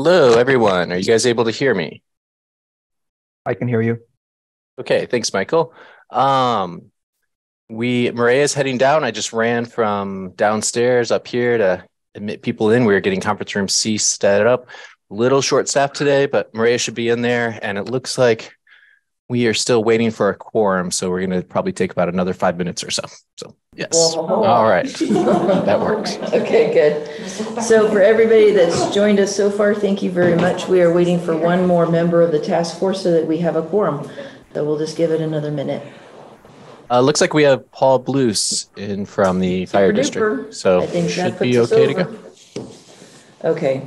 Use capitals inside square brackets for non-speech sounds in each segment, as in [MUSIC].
Hello, everyone. Are you guys able to hear me? I can hear you. Okay, thanks, Michael. Um, we Maria is heading down. I just ran from downstairs up here to admit people in. We were getting conference room C set up. Little short staff today, but Maria should be in there, and it looks like we are still waiting for a quorum, so we're going to probably take about another five minutes or so. So, yes. Whoa. All right. [LAUGHS] That works. Okay, good. So for everybody that's joined us so far, thank you very much. We are waiting for one more member of the task force so that we have a quorum. So we'll just give it another minute. Uh, looks like we have Paul Blues in from the fire district, duper. so I think that should be okay to go. Okay.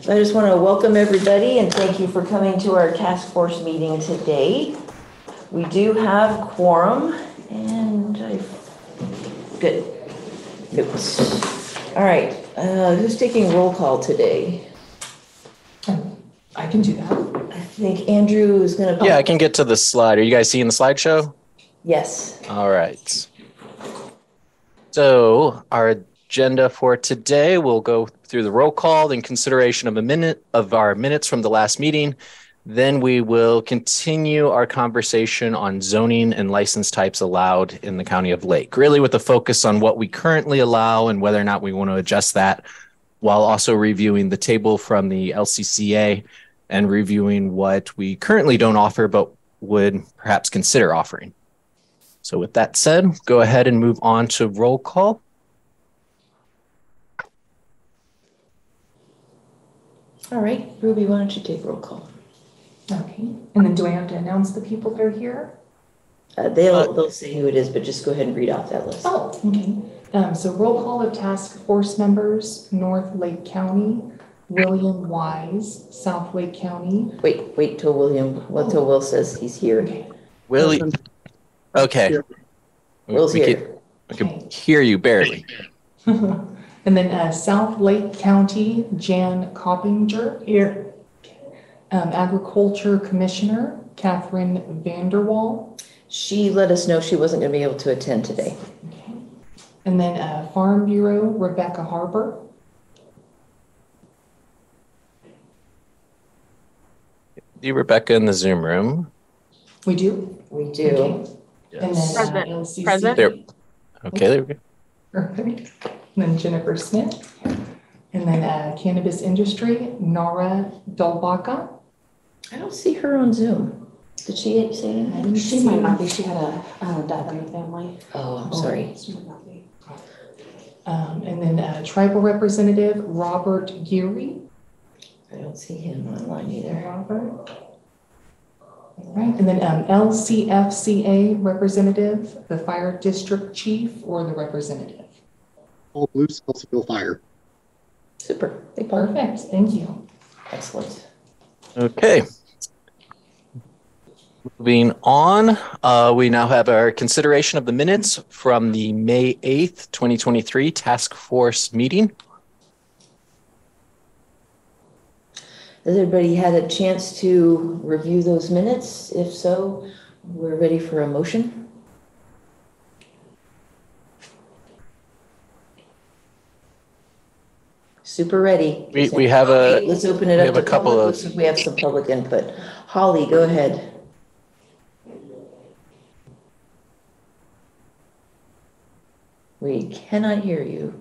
So I just want to welcome everybody and thank you for coming to our task force meeting today. We do have quorum and I, good. Good. All right, uh, who's taking roll call today? I can do that. I think Andrew is gonna. Yeah, I can get to the slide. Are you guys seeing the slideshow? Yes. All right. So our agenda for today, we'll go through the roll call, then consideration of a minute of our minutes from the last meeting. Then we will continue our conversation on zoning and license types allowed in the county of Lake, really with a focus on what we currently allow and whether or not we want to adjust that, while also reviewing the table from the LCCA and reviewing what we currently don't offer but would perhaps consider offering. So with that said, go ahead and move on to roll call. All right, Ruby, why don't you take roll call? Okay, and then do I have to announce the people that are here? Uh, they'll, they'll say who it is, but just go ahead and read off that list. Oh, okay. Um, so roll call of task force members, North Lake County, William Wise, South Lake County. Wait, wait till William, well, till Will says he's here. Okay. Willie, okay. Will's We here. could- I can hear you barely. [LAUGHS] And then, uh, South Lake County, Jan Coppinger. Here. Um, Agriculture Commissioner, Catherine Vanderwall. She let us know she wasn't gonna be able to attend today. Okay. And then, uh, Farm Bureau, Rebecca Harper. See Rebecca in the Zoom room. We do? We Okay. And then, uh, Present. LCC. Present. There. Okay, there we go. Perfect. And then Jennifer Smith. And then uh, cannabis industry, Nora Dolbaka. I don't see her on Zoom. Did she say anything? She might not be, she had a uh, death in the family. Oh, I'm sorry. She might not be. Um, and then uh, tribal representative, Robert Geary. I don't see him online either. Robert. Right, and then um, LCFCA representative, the fire district chief or the representative. Paul Blue Kelseyville Fire. Super. Hey, Paul. Perfect, thank you. Excellent. Okay. Moving on, uh, we now have our consideration of the minutes from the May 8th, 2023 task force meeting. Has everybody had a chance to review those minutes? If so, we're ready for a motion. Super ready. We, we have a, Let's open it we up have to a couple public. of- Looks like We have some public input. Holly, go ahead. We cannot hear you.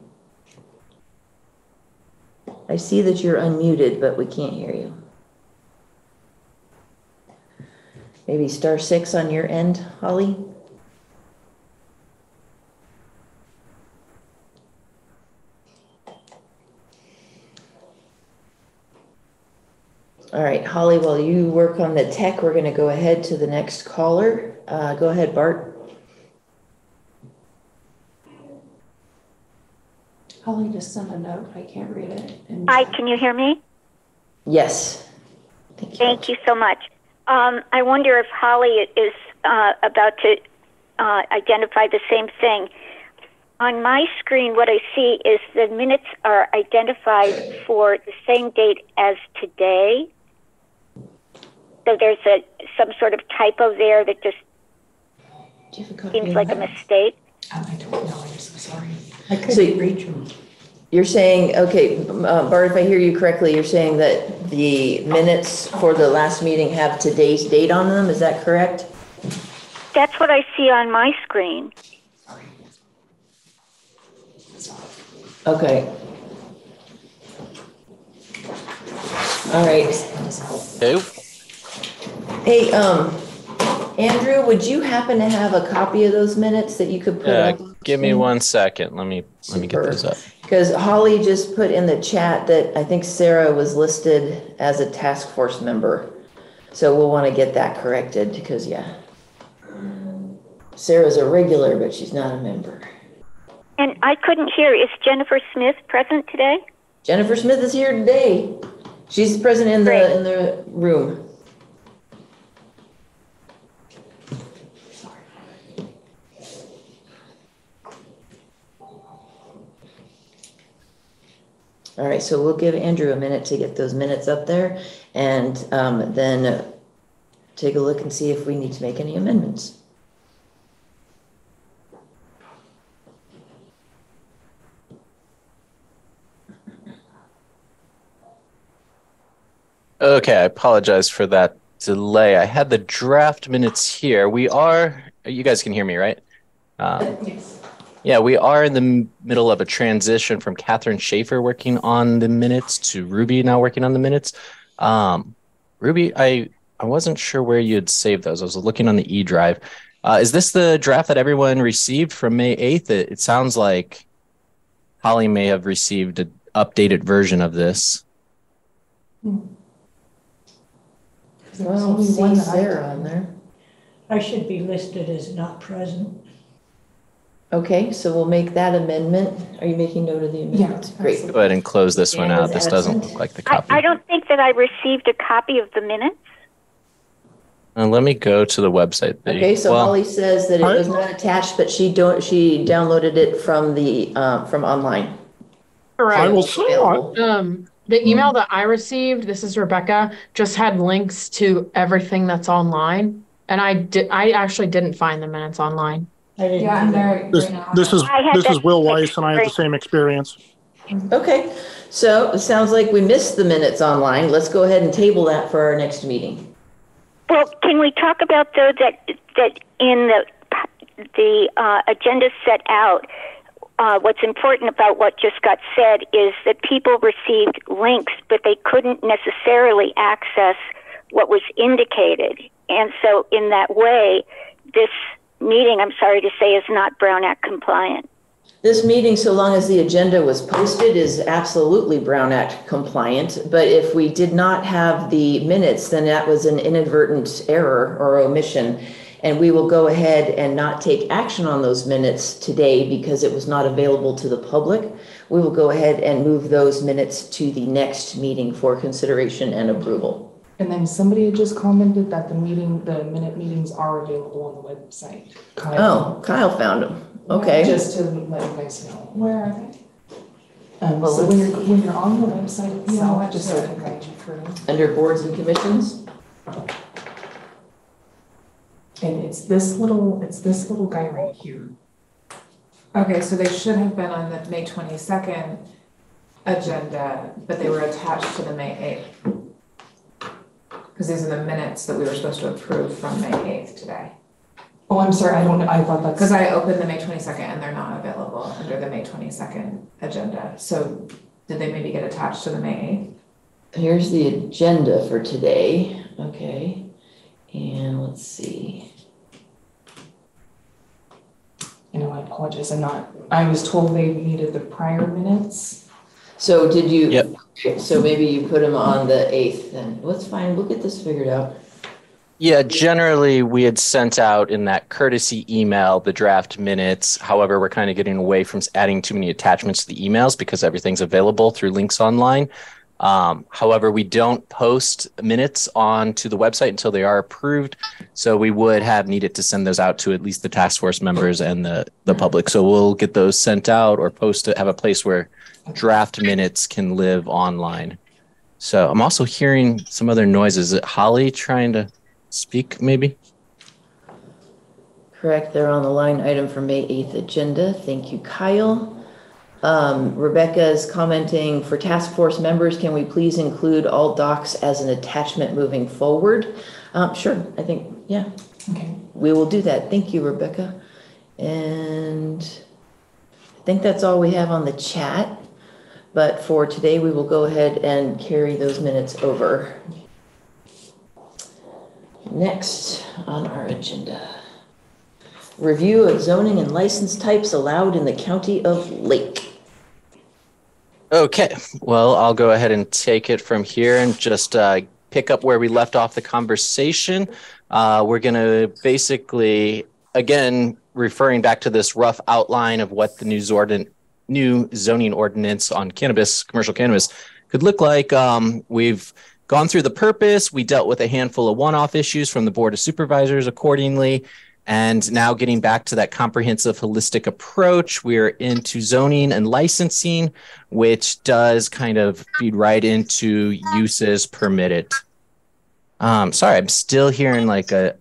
I see that you're unmuted, but we can't hear you. Maybe star six on your end, Holly? All right, Holly, while you work on the tech, we're going to go ahead to the next caller. Uh, Go ahead, Bart. Holly just sent a note, I can't read it. in Hi, can you hear me? Yes. Thank you. Thank you so much. Um, I wonder if Holly is uh, about to uh, identify the same thing. On my screen, what I see is the minutes are identified for the same date as today. So there's a some sort of typo there that just Do you have a copy seems of like a mistake. Um, I don't know, I'm so sorry. I So- couldn't reach them. You're saying, okay, uh, Bart, if I hear you correctly, you're saying that the minutes for the last meeting have today's date on them, is that correct? That's what I see on my screen. Okay. All right. Okay. Hey, um, Andrew, would you happen to have a copy of those minutes that you could put Yeah, up? give me one second. Let me let me get Super. those up. Because Holly just put in the chat that I think Sarah was listed as a task force member. So we'll want to get that corrected because, yeah. Sarah's a regular, but she's not a member. And I couldn't hear. Is Jennifer Smith present today? Jennifer Smith is here today. She's present in Great. the, in the room. All right, so we'll give Andrew a minute to get those minutes up there and um, then take a look and see if we need to make any amendments. Okay, I apologize for that delay. I had the draft minutes here. We are, you guys can hear me, right? Uh, [LAUGHS] Yes. Yeah, we are in the m- middle of a transition from Catherine Schaefer working on the minutes to Ruby now working on the minutes. Um, Ruby, I I wasn't sure where you had saved those. I was looking on the E drive. Uh, is this the draft that everyone received from May 8th? It, it sounds like Holly may have received an updated version of this. There's Well, only one that Sarah on there. I should be listed as not present. Okay, so we'll make that amendment. Are you making note of the amendments? Great. Go ahead and close this one out. This doesn't look like the copy. I don't think that I received a copy of the minutes. Uh, let me go to the website. that you- Okay, so well, Holly says that it was not attached, but she don't, she downloaded it from the, uh, from online. Correct. will Available. Um, the email that I received, this is Rebecca, just had links to everything that's online. And I did, I actually didn't find the minutes online. I didn't. Yeah, I'm there This, right now. this is, I had this is that Will Weiss and I had the same experience. Okay, so it sounds like we missed the minutes online. Let's go ahead and table that for our next meeting. Well, can we talk about though that that in the the uh, agenda set out, uh, what's important about what just got said is that people received links, but they couldn't necessarily access what was indicated, and so in that way, this meeting, I'm sorry to say, is not Brown Act compliant. This meeting, so long as the agenda was posted, is absolutely Brown Act compliant. But if we did not have the minutes, then that was an inadvertent error or omission. And we will go ahead and not take action on those minutes today because it was not available to the public. We will go ahead and move those minutes to the next meeting for consideration and approval. And then somebody had just commented that the meeting, the minute meetings are available on the website. Kyle. Oh, Kyle found them. Okay. Just to let you guys know. Where are they? Um, Well, so when you're, when you're on the website Yeah, itself, just so I website. can guide you through. Under boards and commissions? And it's this little, it's this little guy right here. Okay, so they should have been on the May twenty-second agenda, but they were attached to the May eighth. Because these are the minutes that we were supposed to approve from May eighth today. Oh, I'm sorry, I don't, I thought that's. Because I opened the May twenty-second and they're not available under the May twenty-second agenda. So did they maybe get attached to the May eighth? Here's the agenda for today, okay? And let's see. You know, I apologize, I'm not, I was told they needed the prior minutes. So did you? Yep. okay, So maybe you put them on the eighth then. That's fine, we'll get this figured out. Yeah, generally we had sent out in that courtesy email the draft minutes. However, we're kind of getting away from adding too many attachments to the emails because everything's available through links online. Um, however, we don't post minutes onto the website until they are approved. So we would have needed to send those out to at least the task force members and the, the public. So we'll get those sent out or post it, have a place where draft minutes can live online. So I'm also hearing some other noises. Is it Holly trying to speak maybe? Correct, they're on the line item for May eighth agenda. Thank you, Kyle. Um, Rebecca is commenting, for task force members, can we please include all docs as an attachment moving forward? Um, sure, I think, yeah, Okay. we will do that. Thank you, Rebecca. And I think that's all we have on the chat. But for today, we will go ahead and carry those minutes over. Next on our agenda. Review of zoning and license types allowed in the county of Lake. Okay, well, I'll go ahead and take it from here and just uh, pick up where we left off the conversation. Uh, we're going to basically, again, referring back to this rough outline of what the new, Zordon, new zoning ordinance on cannabis, commercial cannabis, could look like. Um, we've gone through the purpose. We dealt with a handful of one off issues from the Board of Supervisors accordingly. And now getting back to that comprehensive holistic approach, we're into zoning and licensing, which does kind of feed right into uses permitted. Um, sorry, I'm still hearing like a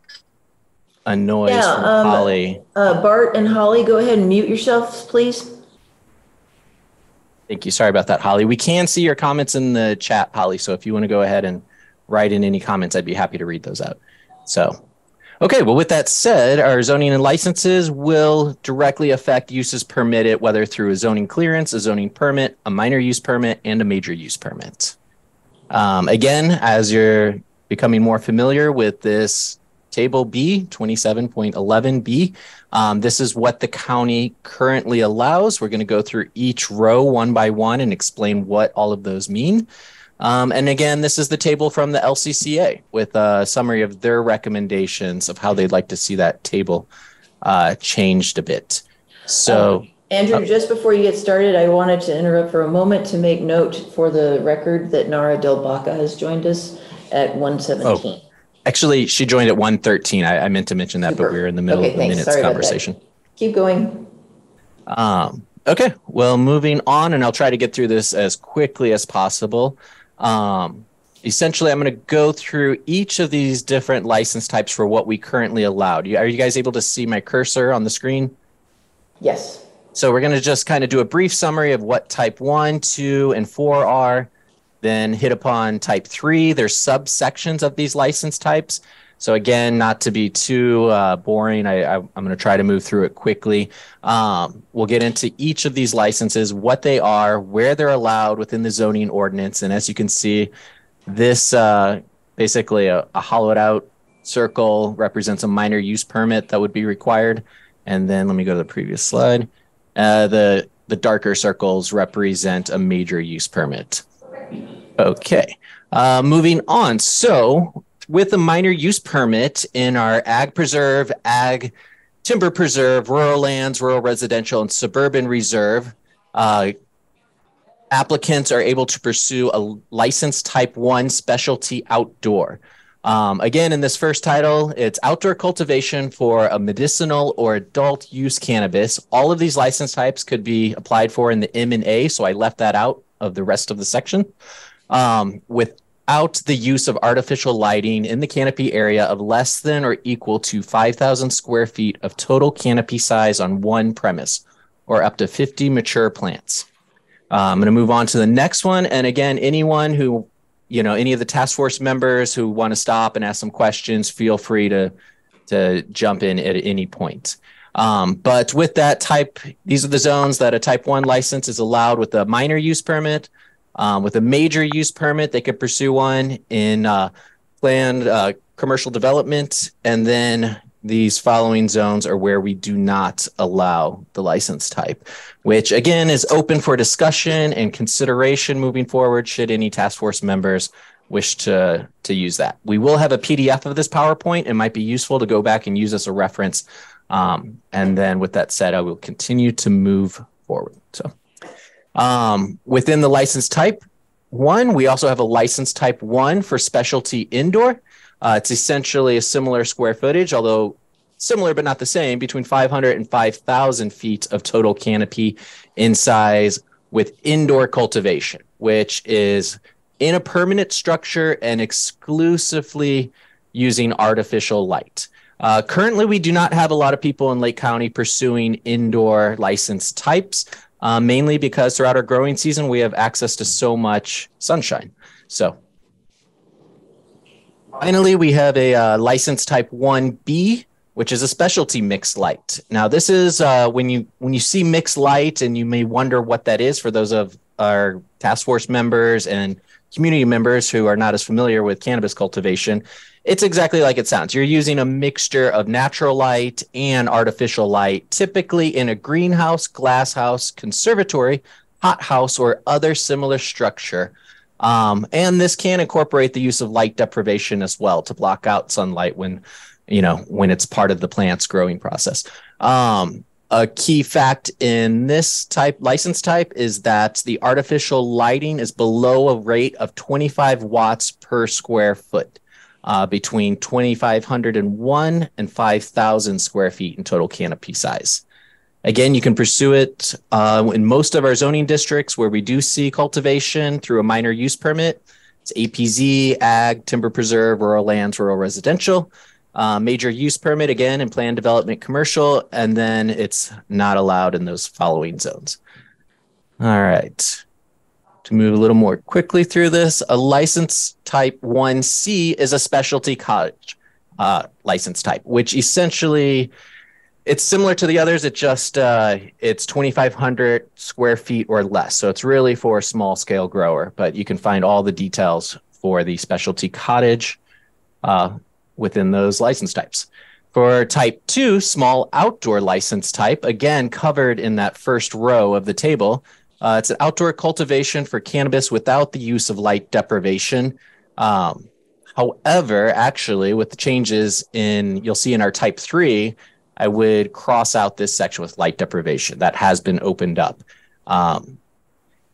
a noise Yeah, from um, Holly. Uh, Bart and Holly, go ahead and mute yourselves, please. Thank you. Sorry about that, Holly. We can see your comments in the chat, Holly. So if you want to go ahead and write in any comments, I'd be happy to read those out. So, okay. Well, with that said, our zoning and licenses will directly affect uses permitted, whether through a zoning clearance, a zoning permit, a minor use permit, and a major use permit. Um, again, as you're becoming more familiar with this table B, 27.11B, um, this is what the county currently allows. We're going to go through each row one by one and explain what all of those mean. Um, and again, this is the table from the LCCA with a summary of their recommendations of how they'd like to see that table uh, changed a bit. So, Andrew, Oh. just before you get started, I wanted to interrupt for a moment to make note for the record that Nara Del Baca has joined us at one seventeen. Actually, she joined at 113. I, I meant to mention that, but we were in the middle Okay, of the thanks. minutes Sorry conversation. Keep going. Um, okay, well, moving on, and I'll try to get through this as quickly as possible. Um, essentially, I'm going to go through each of these different license types for what we currently allowed. You- Are you guys able to see my cursor on the screen? Yes. So we're going to just kind of do a brief summary of what type one, two, and four are, then hit upon type three. There's subsections of these license types. So again, not to be too uh, boring, I, I'm going to try to move through it quickly. Um, we'll get into each of these licenses, what they are, where they're allowed within the zoning ordinance, and as you can see, this uh, basically a, a hollowed out circle represents a minor use permit that would be required. And then let me go to the previous slide. Uh, the the darker circles represent a major use permit. Okay, uh, moving on. So with a minor use permit in our ag preserve, ag timber preserve, rural lands, rural residential, and suburban reserve, uh, applicants are able to pursue a license type one specialty outdoor. Um, again, in this first title, it's outdoor cultivation for a medicinal or adult use cannabis. All of these license types could be applied for in the M and A, so I left that out of the rest of the section. Um, without the use of artificial lighting in the canopy area of less than or equal to 5,000 square feet of total canopy size on one premise, or up to 50 mature plants. Uh, I'm going to move on to the next one. And again, anyone who you know any of the task force members who want to stop and ask some questions feel free to to jump in at any point um, but with that type these are the zones that a type 1 license is allowed with a minor use permit um, with a major use permit they could pursue one in uh, planned uh, commercial development and then these following zones are where we do not allow the license type, which again is open for discussion and consideration moving forward should any task force members wish to, to use that. We will have a PDF of this PowerPoint. It might be useful to go back and use as a reference. Um, and then with that said, I will continue to move forward. So um, within the license type one, we also have a license type one for specialty indoor. Uh, it's essentially a similar square footage, although similar but not the same, between 500 and 5,000 feet of total canopy in size with indoor cultivation, which is in a permanent structure and exclusively using artificial light. Uh, currently, we do not have a lot of people in Lake County pursuing indoor license types. uh, mainly because throughout our growing season, we have access to so much sunshine. So finally, we have a uh, license type 1B, which is a specialty mixed light. Now, this is uh, when you when you see mixed light, and you may wonder what that is for those of our task force members and community members who are not as familiar with cannabis cultivation. It's exactly like it sounds. You're using a mixture of natural light and artificial light, typically in a greenhouse, glass house, conservatory, hothouse, or other similar structure. Um, and this can incorporate the use of light deprivation as well to block out sunlight when, you know, when it's part of the plant's growing process. Um, a key fact in this type license type is that the artificial lighting is below a rate of 25 watts per square foot uh, between 2,501 and 5,000 square feet in total canopy size. Again, you can pursue it uh, in most of our zoning districts where we do see cultivation through a minor use permit. It's APZ, ag, timber preserve, rural lands, rural residential. Uh, major use permit again in plan development commercial, and then it's not allowed in those following zones. All right to move a little more quickly through this, a license type 1C is a specialty cottage uh, license type, which essentially it's similar to the others. It just uh, it's 2,500 square feet or less, so it's really for a small scale grower. But you can find all the details for the specialty cottage uh, within those license types. For type two, small outdoor license type, again covered in that first row of the table, uh, it's an outdoor cultivation for cannabis without the use of light deprivation. Um, however, actually, with the changes in, you'll see in our type three, I would cross out this section with light deprivation. That has been opened up. Um,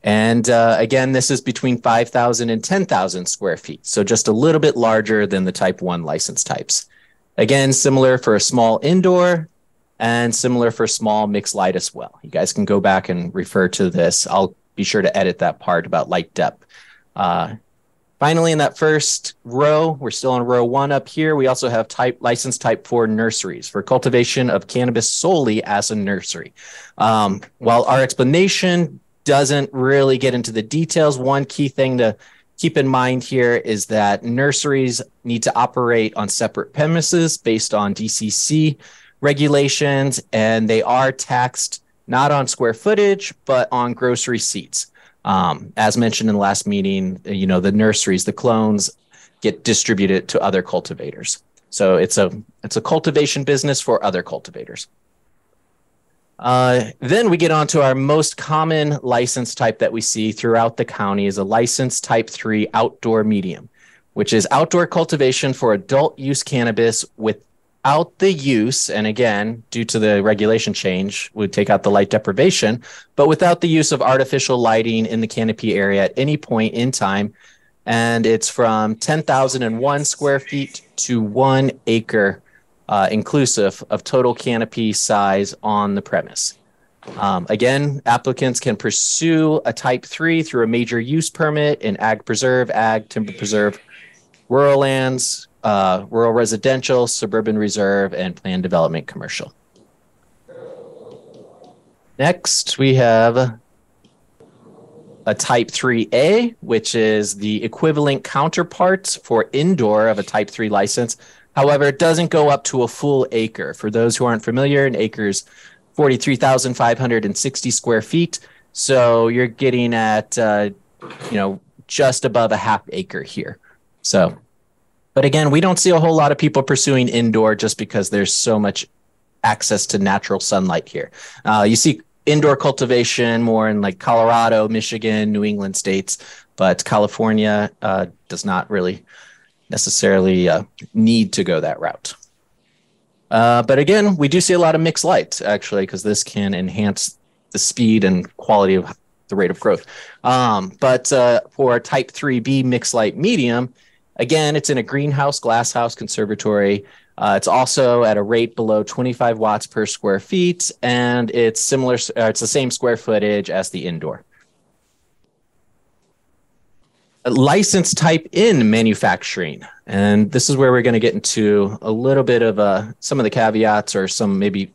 and uh, again, this is between 5,000 and 10,000 square feet. So just a little bit larger than the type one license types. Again, similar for a small indoor, and similar for small mixed light as well. You guys can go back and refer to this. I'll be sure to edit that part about light depth. Uh, finally, in that first row, we're still on row one up here. We also have type license type for nurseries for cultivation of cannabis solely as a nursery. Um, while our explanation doesn't really get into the details, one key thing to keep in mind here is that nurseries need to operate on separate premises based on DCC regulations, and they are taxed not on square footage, but on gross receipts. Um, as mentioned in the last meeting, you know, the nurseries, the clones get distributed to other cultivators. So it's a it's a cultivation business for other cultivators. Uh, then we get on to our most common license type that we see throughout the county is a license type three outdoor medium, which is outdoor cultivation for adult use cannabis with out the use, and again, due to the regulation change, would take out the light deprivation, but without the use of artificial lighting in the canopy area at any point in time. And it's from 10,001 square feet to one acre, uh, inclusive of total canopy size on the premise. Um, again, applicants can pursue a type three through a major use permit in ag preserve, ag, timber preserve, rural lands, uh, rural residential, suburban reserve, and planned development commercial. Next, we have a type 3A, which is the equivalent counterpart for indoor of a type 3 license. However, it doesn't go up to a full acre. For those who aren't familiar, an acre is 43,560 square feet. So you're getting at, uh, you know, just above a half acre here. So but again, we don't see a whole lot of people pursuing indoor just because there's so much access to natural sunlight here. Uh, you see indoor cultivation more in like Colorado, Michigan, New England states, but California uh, does not really necessarily uh, need to go that route. Uh, but again, we do see a lot of mixed light actually, because this can enhance the speed and quality of the rate of growth. Um, but uh, for type 3B mixed light medium, Again, it's in a greenhouse, glasshouse conservatory. Uh, it's also at a rate below 25 watts per square feet, and it's similar. Uh, it's the same square footage as the indoor. License type N manufacturing, and this is where we're going to get into a little bit of uh, some of the caveats or some maybe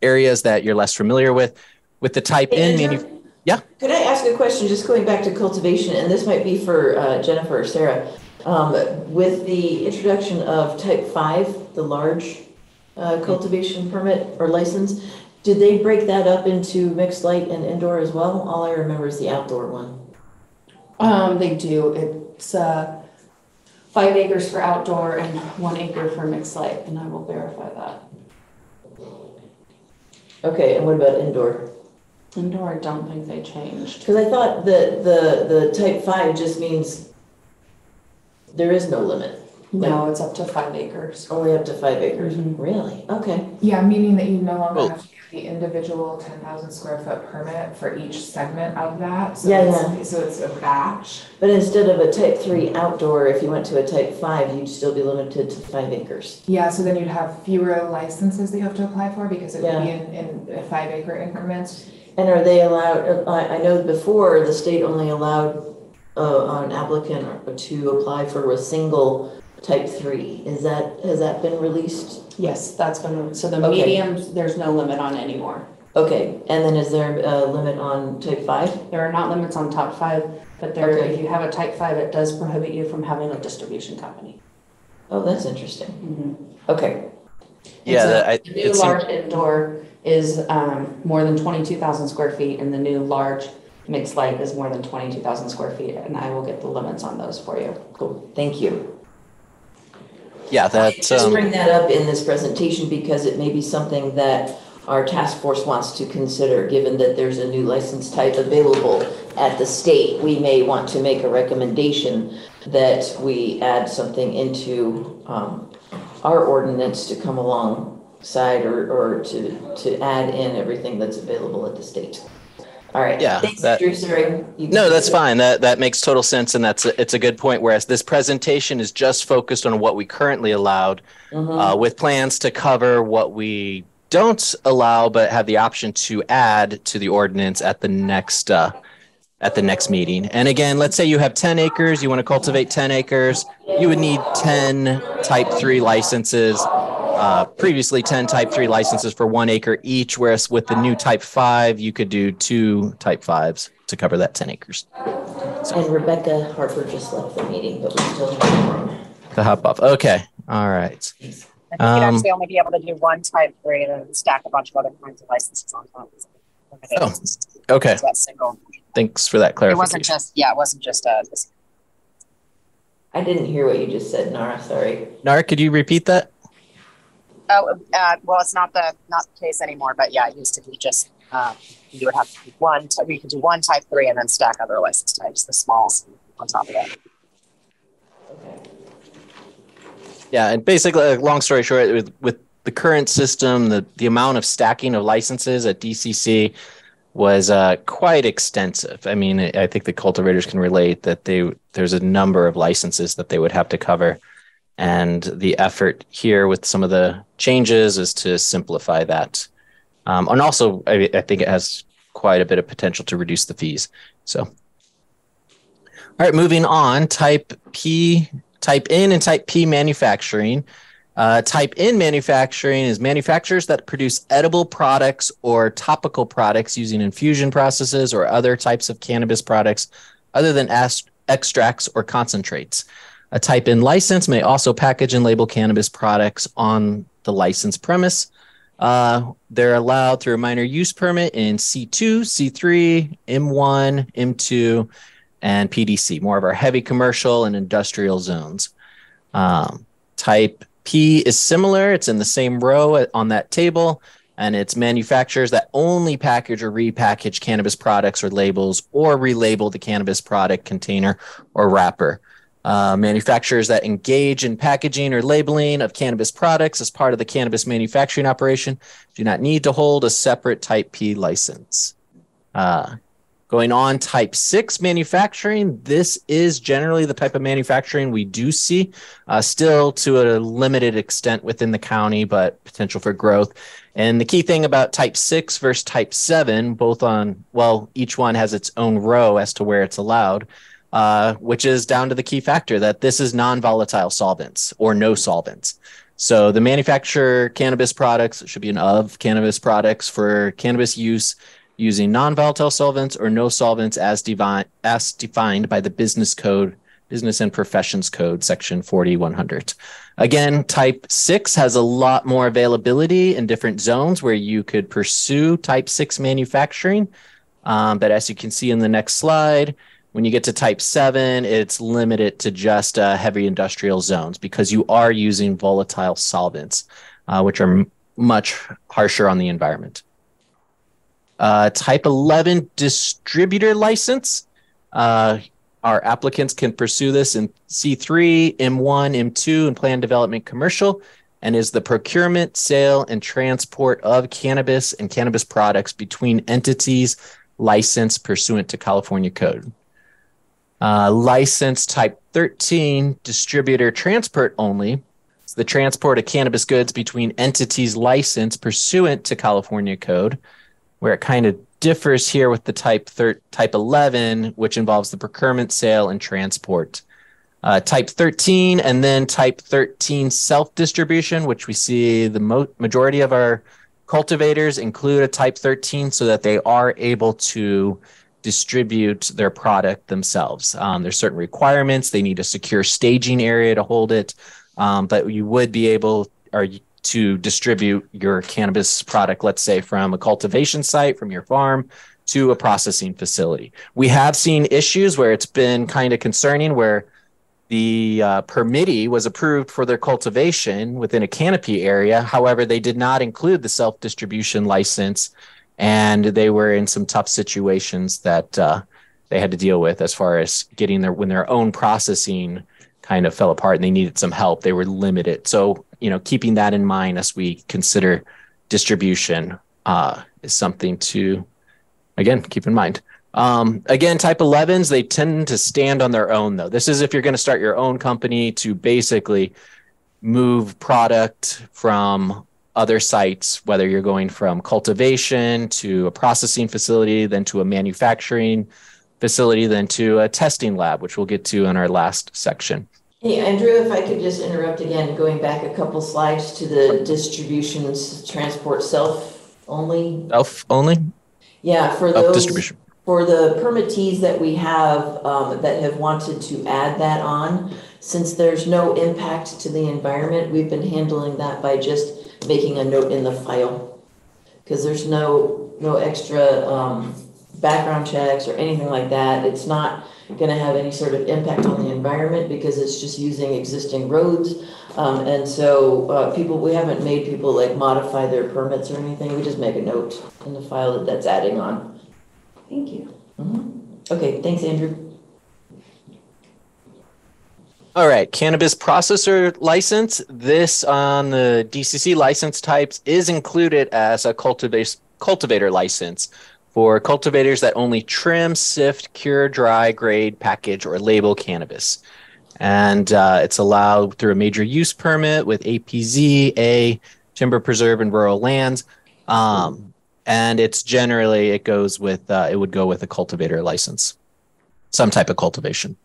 areas that you're less familiar with. with the type N manu- Yeah. Could I ask a question, just going back to cultivation, and this might be for uh, Jennifer or Sarah? Um, With the introduction of type five, the large uh, cultivation permit or license, did they break that up into mixed light and indoor as well? All I remember is the outdoor one. Um, they do, it's, uh, five acres for outdoor and one acre for mixed light, and I will verify that. Okay, and what about indoor? Indoor, I don't think they changed. Because I thought that the, the type five just means there is no limit, No, it's up to five acres. only up to five acres. Mhm. Really? Okay. Yeah, meaning that you no longer Well- have to get the individual ten thousand square foot permit for each segment of that. So Yeah, it's- So it's a batch. But instead of a type three outdoor, if you went to a type five, you'd still be limited to five acres. Yeah, so then you'd have fewer licenses that you have to apply for because it would be in, in five acre increments. And are they allowed, I, I know before, the state only allowed, uh, an applicant to apply for a single type three. Is that, has that been released? Yes, that's been, so the Okay. mediums, there's no limit on anymore. Okay, and then is there a limit on type five? There are not limits on top five, but there, Okay. if you have a type five, it does prohibit you from having a distribution company. Oh, that's interesting. Mhm. Okay, Yeah, so that- I- The new it's- large indoor is um, more than 22,000 square feet, and the new large mixed light is more than 22,000 square feet, and I will get the limits on those for you. cool. Thank you. Yeah, that, Just um, bring that up in this presentation because it may be something that our task force wants to consider, given that there's a new license type available at the state. We may want to make a recommendation that we add something into um, our ordinance to come alongside or, or to, to add in everything that's available at the state. All right. Yeah, Thanks, that- Drew, sorry. No, that's fine. That that makes total sense, and that's a, it's a good point. Whereas this presentation is just focused on what we currently allowed, Mhm. uh, with plans to cover what we don't allow, but have the option to add to the ordinance at the next uh, at the next meeting. And again, let's say you have ten acres, you want to cultivate ten acres, you would need ten Type Three licenses. Uh, previously, ten Type Three licenses for one acre each, whereas with the new Type Five, you could do two Type Fives to cover that ten acres. And Rebecca Harper just left the meeting, but we still have room. To hop off. Okay. All right. I think you'd Um, actually only be able to do one type three and then stack a bunch of other kinds of licenses on top. Oh, okay. To that single. Thanks for that clarification. It wasn't just, yeah, it wasn't just uh this I didn't hear what you just said, Nara, sorry. Nara, could you repeat that? Oh, uh, well, it's not the, not the case anymore, but yeah, it used to be just, uh, you would have to do one, ty- we could do one type three and then stack other license types, the smalls on top of that. Yeah, and basically, uh, long story short, with, with the current system, the, the amount of stacking of licenses at DCC was uh, quite extensive. I mean, I I think the cultivators can relate that they there's a number of licenses that they would have to cover, and the effort here with some of the changes is to simplify that, um, and also I, I think it has quite a bit of potential to reduce the fees. So, all right, moving on. Type P type N and type P manufacturing. Uh, type N manufacturing is manufacturers that produce edible products or topical products using infusion processes or other types of cannabis products other than ast- extracts or concentrates. A type N license may also package and label cannabis products on the license premise. Uh, they're allowed through a minor use permit in C2, C3, M1, M2, and PDC, more of our heavy commercial and industrial zones. Um, type P is similar, it's in the same row on that table, and it's manufacturers that only package or repackage cannabis products or labels or relabel the cannabis product container or wrapper. Uh, manufacturers that engage in packaging or labeling of cannabis products as part of the cannabis manufacturing operation do not need to hold a separate Type P license. Uh, Going on, type six manufacturing. This is generally the type of manufacturing we do see, uh, still to a limited extent within the county, but potential for growth. And the key thing about type six versus type seven, both on, well, each one has its own row as to where it's allowed, uh, which is down to the key factor that this is non volatile solvents or no solvents. So the manufacturer cannabis products should be an of cannabis products for cannabis use using non-volatile solvents or no solvents as, devi- as defined by the business code, business and professions code, section 4100. Again, type six has a lot more availability in different zones where you could pursue type six manufacturing. Um, but as you can see in the next slide, when you get to type seven, it's limited to just uh, heavy industrial zones because you are using volatile solvents, uh, which are m- much harsher on the environment. Uh, type 11 distributor license. Uh, our applicants can pursue this in C3, M1, M2, and plan development commercial, and is the procurement, sale, and transport of cannabis and cannabis products between entities licensed pursuant to California code. Uh, license type 13, distributor transport only. It's the transport of cannabis goods between entities licensed pursuant to California code, where it kind of differs here with the type thir- type 11, which involves the procurement, sale, and transport. Uh, type 13 and then type 13 self distribution, which we see the mo- majority of our cultivators include a type 13 so that they are able to distribute their product themselves. Um, there's certain requirements. They need a secure staging area to hold it, um, but you would be able or to distribute your cannabis product, let's say from a cultivation site, from your farm to a processing facility. We have seen issues where it's been kind of concerning where the uh, permittee was approved for their cultivation within a canopy area. However, they did not include the self distribution license and they were in some tough situations that uh, they had to deal with as far as getting their when their own processing kind of fell apart and they needed some help they were limited. So you know keeping that in mind as we consider distribution uh, is something to again keep in mind. Um, again type 11s they tend to stand on their own though. This is if you're going to start your own company to basically move product from other sites, whether you're going from cultivation to a processing facility, then to a manufacturing facility, then to a testing lab, which we'll get to in our last section. Hey, Andrew, if I could just interrupt again, going back a couple slides to the distributions transport self only. Self only? Yeah, for Self those. distribution. For the permittees that we have um, that have wanted to add that on, since there's no impact to the environment, we've been handling that by just making a note in the file. Because there's no, no extra um, background checks or anything like that. It's not gonna have any sort of impact on the environment because it's just using existing roads. Um, and so, uh, people, we haven't made people like modify their permits or anything. We just make a note in the file that that's adding on. Thank you. Mhm. Okay, thanks, Andrew. All right, cannabis processor license. This on the DCC license types is included as a cultivator cultivator license for cultivators that only trim, sift, cure, dry, grade, package, or label cannabis. And uh, it's allowed through a major use permit with APZ, A, timber preserve and rural lands. Um, and it's generally, it goes with, uh, it would go with a cultivator license, some type of cultivation.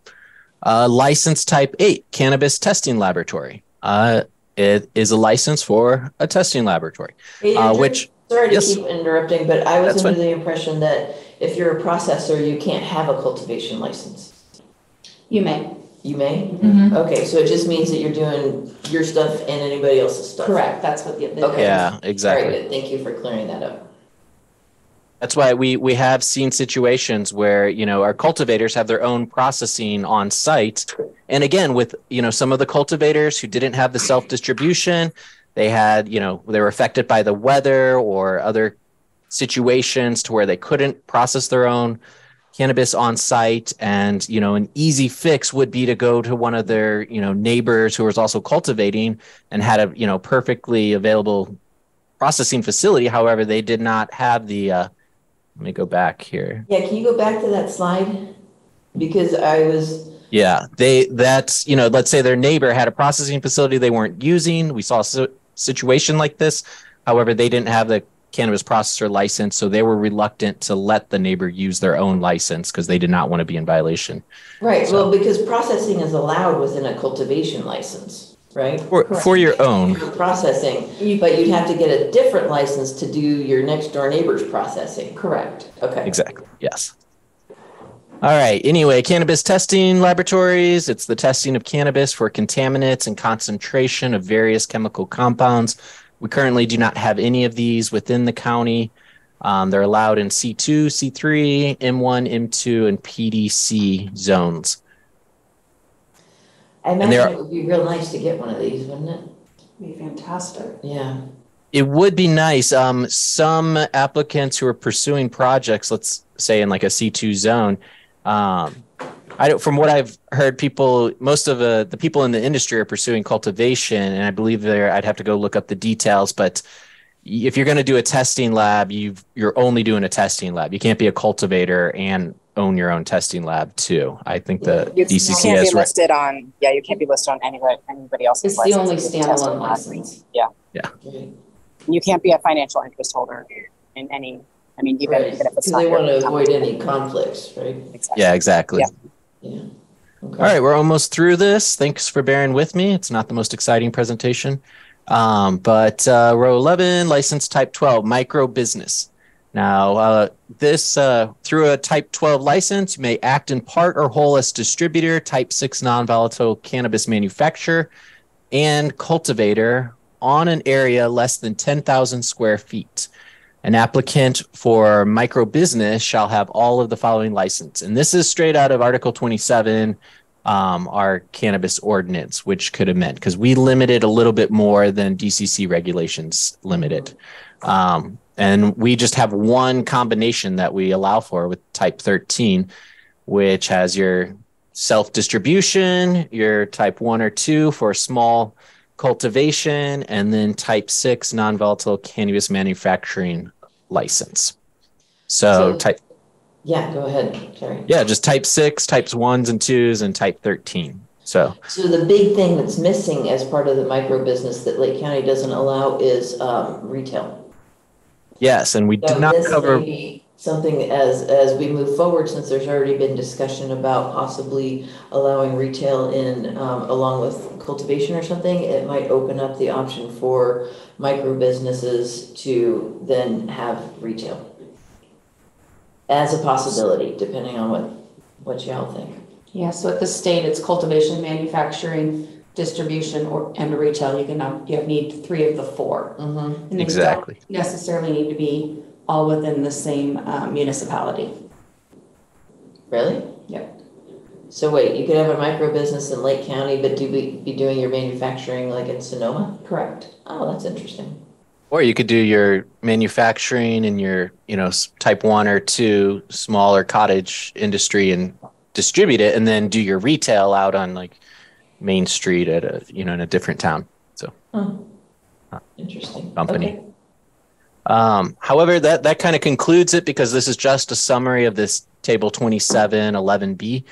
Uh, license type 8, cannabis testing laboratory. Uh, it is a license for a testing laboratory, Hey, uh, which, Sorry to yes. keep interrupting, but I was That's under fine. the impression that if you're a processor, you can't have a cultivation license. You may. You may? Mhm. Okay, so it just means that you're doing your stuff and anybody else's stuff. Correct, that's what the. the- Okay. yeah, exactly. Very good, thank you for clearing that up. That's why we we have seen situations where you know our cultivators have their own processing on site, and again with you know some of the cultivators who didn't have the self distribution, they had you know they were affected by the weather or other situations to where they couldn't process their own cannabis on site. And you know an easy fix would be to go to one of their you know neighbors who was also cultivating and had a you know perfectly available processing facility. However they did not have the uh, let me go back here. Yeah, can you go back to that slide? Because I was, Yeah, they that's you know, let's say their neighbor had a processing facility they weren't using. We saw a situation like this. However, they didn't have the cannabis processor license, so they were reluctant to let the neighbor use their own license because they did not want to be in violation. right, So- well, because processing is allowed within a cultivation license. Right? For, for your own. For Processing, but you'd have to get a different license to do your next door neighbor's processing. Correct. Okay. Exactly. Yes. All right. Anyway, cannabis testing laboratories. It's the testing of cannabis for contaminants and concentration of various chemical compounds. We currently do not have any of these within the county. Um, they're allowed in C2, C3, M1, M2, and PDC zones. I And imagine there are- it would be real nice to get one of these, wouldn't it? Be fantastic. Yeah. It would be nice. Um, some applicants who are pursuing projects, let's say in like a C2 zone, um, I don't, from what I've heard, people, most of the, the people in the industry are pursuing cultivation, and I believe there, I'd have to go look up the details, but if you're going to do a testing lab, you've, you're only doing a testing lab. You can't be a cultivator and own your own testing lab too. I think the You, you DCC can't has be re- listed on, yeah, you can't be listed on anybody, anybody else's It's the only It's a testing standalone lab. license. Yeah. Yeah. Right. You can't be a financial interest holder in any, I mean, even, Right. even if it's not. they want to avoid any conflicts, right? Exactly. yeah, exactly. Yeah. Yeah. Okay. All right, we're almost through this. Thanks for bearing with me. It's not the most exciting presentation. Um, but uh, row 11, license type 12, micro business. Now, uh, this uh, through a type 12 license, you may act in part or whole as distributor, type 6 non volatile cannabis manufacturer, and cultivator on an area less than 10,000 square feet. An applicant for micro business shall have all of the following license. And this is straight out of Article 27, um, our cannabis ordinance, which could amend because we limited a little bit more than DCC regulations limited. Um, and we just have one combination that we allow for with type 13, which has your self distribution, your type one or two for small cultivation, and then type six non volatile cannabis manufacturing license. So, So- type, Yeah, go ahead. Sorry. yeah, just type six, types ones and twos, and type 13. So, So the big thing that's missing as part of the micro business that Lake County doesn't allow is um, retail. Yes, and we So did not this cover. may be Something as, as we move forward, since there's already been discussion about possibly allowing retail in, um, along with cultivation or something, it might open up the option for micro businesses to then have retail. As a possibility, depending on what, what y'all think. Yeah, so at the state, it's cultivation, manufacturing, distribution, or, and retail. You can, um, you need three of the four. Mm-hmm. And they don't Exactly. Necessarily need to be all within the same um, municipality. Really? Yep. So wait, you could have a micro business in Lake County, but do be, be doing your manufacturing like in Sonoma? Correct. Oh, that's interesting. Or you could do your manufacturing and your, you know, type one or two smaller cottage industry and distribute it, and then do your retail out on like Main Street at a, you know, in a different town. So Interesting. Company. Okay. Um, however, that, that kind of concludes it because this is just a summary of this table 2711B.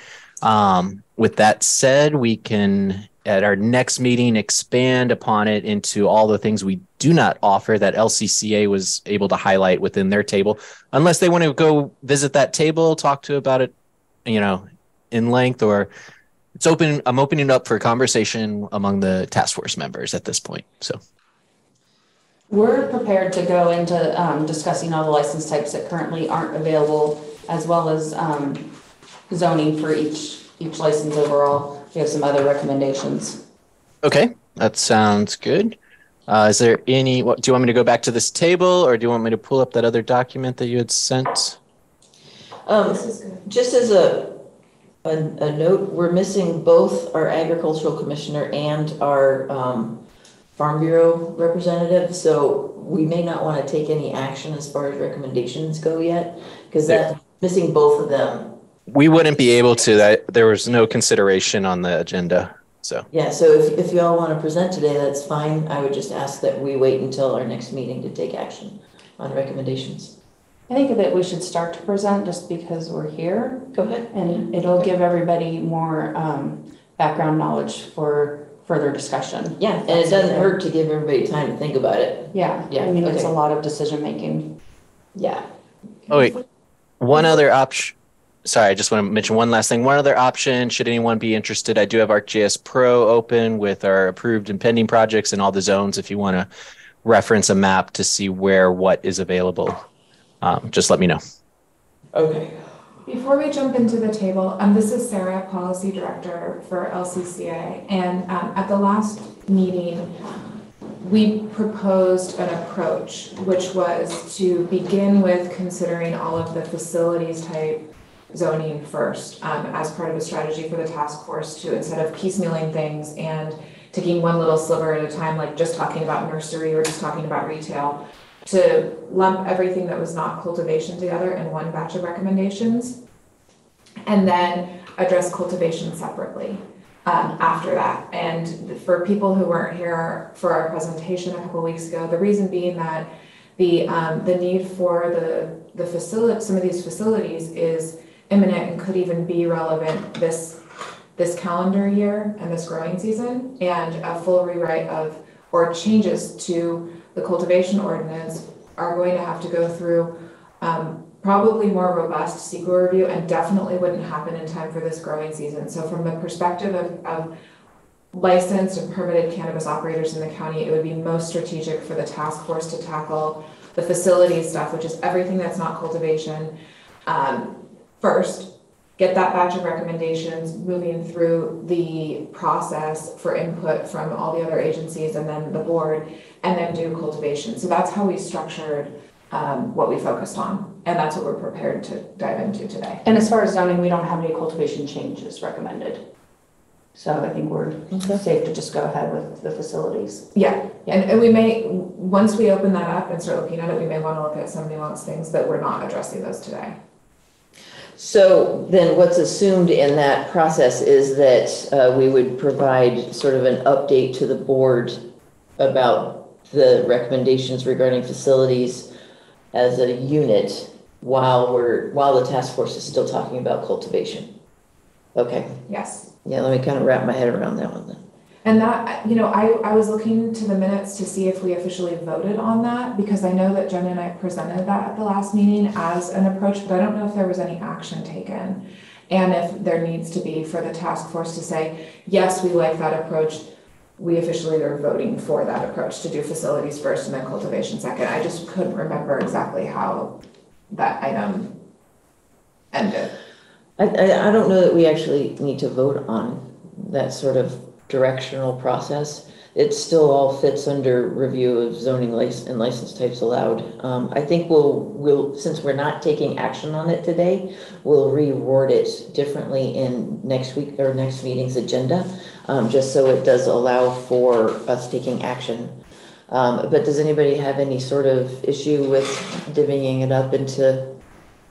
Um, with that said, we can at our next meeting expand upon it into all the things we do not offer that LCCA was able to highlight within their table, unless they want to go visit that table, talk to about it, you know, in length, or it's open. I'm opening up for a conversation among the task force members at this point. So. We're prepared to go into um, discussing all the license types that currently aren't available, as well as um, zoning for each, each license overall. We have some other recommendations. Okay, that sounds good. Uh, is there any, what, do you want me to go back to this table or do you want me to pull up that other document that you had sent? Um, just as a, a, a note, we're missing both our agricultural commissioner and our, um, Farm Bureau representative, so we may not want to take any action as far as recommendations go yet, because that, missing both of them. We wouldn't be able to, that, there was no consideration on the agenda, so. Yeah, so if, if y'all want to present today, that's fine. I would just ask that we wait until our next meeting to take action on recommendations. I think that we should start to present just because we're here. Go ahead. And it'll give everybody more um, background knowledge for further discussion. Yeah, and it doesn't hurt to give everybody time to think about it. Yeah, Yeah, I mean, it's a lot of decision making. Yeah. Oh, wait, one other option, sorry, I just want to mention one last thing. One other option, should anyone be interested, I do have ArcGIS Pro open with our approved and pending projects in all the zones. If you want to reference a map to see where what is available, um, just let me know. Okay. Before we jump into the table, um, this is Sarah, Policy Director for LCCA. And um, at the last meeting, we proposed an approach, which was to begin with considering all of the facilities type zoning first um, as part of a strategy for the task force to instead of piecemealing things and taking one little sliver at a time, like just talking about nursery or just talking about retail, to lump everything that was not cultivation together in one batch of recommendations and then address cultivation separately um, after that. And for people who weren't here for our presentation a couple weeks ago, the reason being that the um, the need for the the facility, some of these facilities is imminent and could even be relevant this this calendar year and this growing season, and a full rewrite of or changes to the cultivation ordinance are going to have to go through um, probably more robust CEQA review and definitely wouldn't happen in time for this growing season. So from the perspective of, of licensed and permitted cannabis operators in the county, it would be most strategic for the task force to tackle the facility stuff, which is everything that's not cultivation, um, first, get that batch of recommendations moving through the process for input from all the other agencies and then the board, and then do cultivation. So that's how we structured um, what we focused on, and that's what we're prepared to dive into today. And as far as zoning, we don't have any cultivation changes recommended. So I think we're safe to just go ahead with the facilities. Yeah, and, and we may, once we open that up and start looking at it, we may want to look at some nuanced things, but we're not addressing those today. So then what's assumed in that process is that uh, we would provide sort of an update to the board about the recommendations regarding facilities as a unit while we're, while the task force is still talking about cultivation. Okay, Yes. yeah, let me kind of wrap my head around that one then. And that, you know, I, I was looking to the minutes to see if we officially voted on that, because I know that Jen and I presented that at the last meeting as an approach, but I don't know if there was any action taken. And if there needs to be for the task force to say, yes, we like that approach, we officially are voting for that approach to do facilities first and then cultivation second. I just couldn't remember exactly how that item ended. I, I, don't know that we actually need to vote on that sort of directional process. It still all fits under review of zoning license and license types allowed. Um, I think we'll, we'll, since we're not taking action on it today, we'll reword it differently in next week or next meeting's agenda, um, just so it does allow for us taking action. Um, but does anybody have any sort of issue with divvying it up into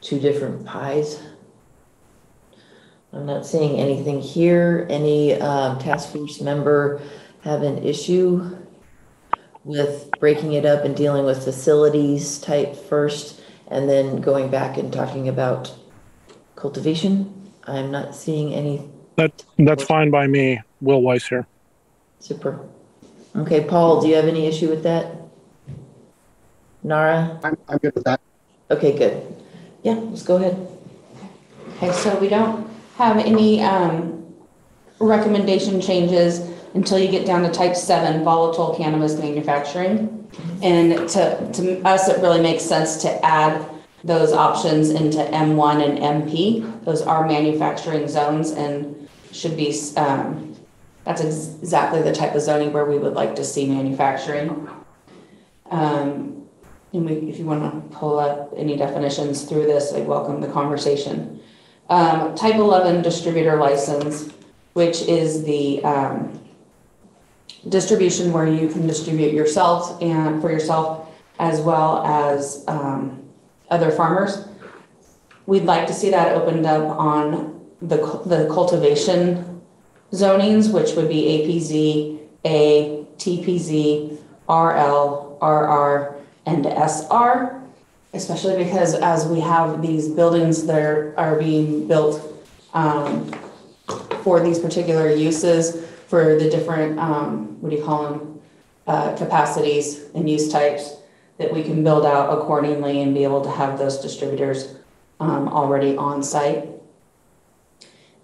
two different pies? I'm not seeing anything here. Any um, task force member have an issue with breaking it up and dealing with facilities type first and then going back and talking about cultivation? I'm not seeing any. That, that's fine by me. Will Weiss here. Super. Okay, Paul, do you have any issue with that? Nara? I'm, I'm good with that. Okay, good. Yeah, let's go ahead. Okay, so we don't have any um, recommendation changes until you get down to type seven, volatile cannabis manufacturing. And to, to us, it really makes sense to add those options into M1 and MP. Those are manufacturing zones and should be, um, that's ex- exactly the type of zoning where we would like to see manufacturing. Um, and we, if you want to pull up any definitions through this, I welcome the conversation. Um, type 11 distributor license, which is the um, distribution where you can distribute yourself and for yourself as well as um, other farmers. We'd like to see that opened up on the, the cultivation zonings, which would be APZ, A, TPZ, RL, RR, and SR especially because as we have these buildings that are, are being built um, for these particular uses, for the different, um, what do you call them, uh, capacities and use types, that we can build out accordingly and be able to have those distributors um, already on site.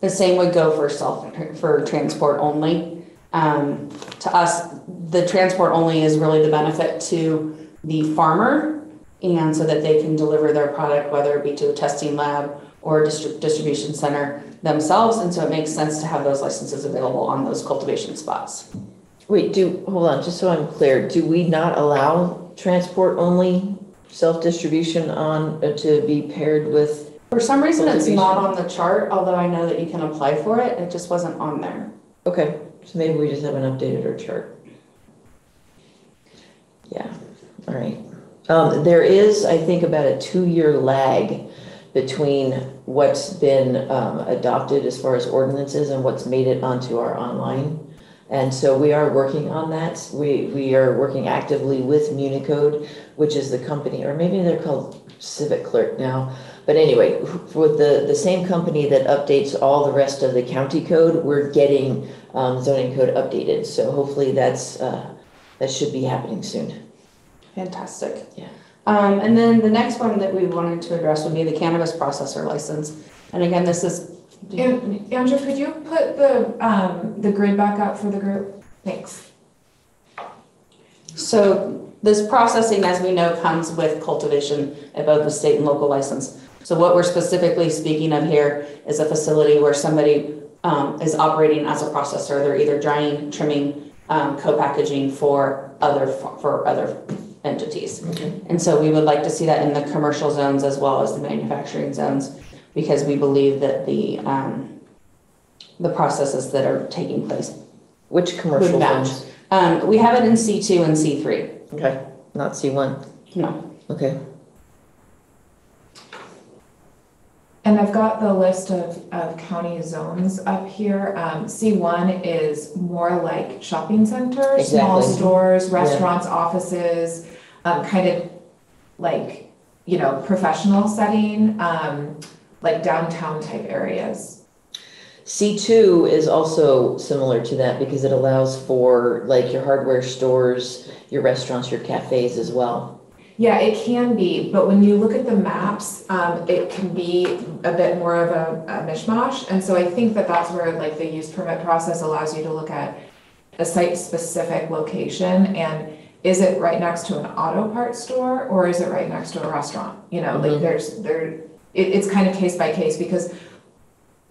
The same would go for self, for transport only. Um, to us, the transport only is really the benefit to the farmer and so that they can deliver their product, whether it be to a testing lab or a distri- distribution center themselves. And so it makes sense to have those licenses available on those cultivation spots. Wait, do, hold on, just so I'm clear, do we not allow transport only self-distribution on, uh, to be paired with? For some reason, it's not on the chart, although I know that you can apply for it. It just wasn't on there. Okay, so maybe we just haven't updated our chart. Yeah, all right. Um, there is, I think, about a two-year lag between what's been, um, adopted as far as ordinances and what's made it onto our online. And so we are working on that. We, we are working actively with Municode, which is the company, or maybe they're called Civic Clerk now. But anyway, with the, the same company that updates all the rest of the county code, we're getting, um, zoning code updated. So hopefully that's, uh, that should be happening soon. Fantastic. Yeah. Um, and then the next one that we wanted to address would be the cannabis processor license. And again, this is. An- Andrew, could you put the, um, the grid back up for the group? Thanks. So this processing, as we know, comes with cultivation at both the state and local license. So what we're specifically speaking of here is a facility where somebody um, is operating as a processor. They're either drying, trimming, um, co-packaging for other, for other entities. Okay. And so we would like to see that in the commercial zones as well as the manufacturing zones, because we believe that the, um, the processes that are taking place Which commercial zones? Um, we have it in C two and C three. Okay, not C one, No. okay. And I've got the list of, of county zones up here. Um, C1 is more like shopping centers, small Exactly. stores, restaurants, offices, um, kind of like, you know, professional setting, um, like downtown type areas. C2 is also similar to that because it allows for like your hardware stores, your restaurants, your cafes as well. Yeah, it can be, but when you look at the maps, um, it can be a bit more of a, a mishmash. And so I think that that's where like the use permit process allows you to look at a site-specific location and is it right next to an auto parts store or is it right next to a restaurant? You know, like Mhm. there's, there, it, it's kind of case by case because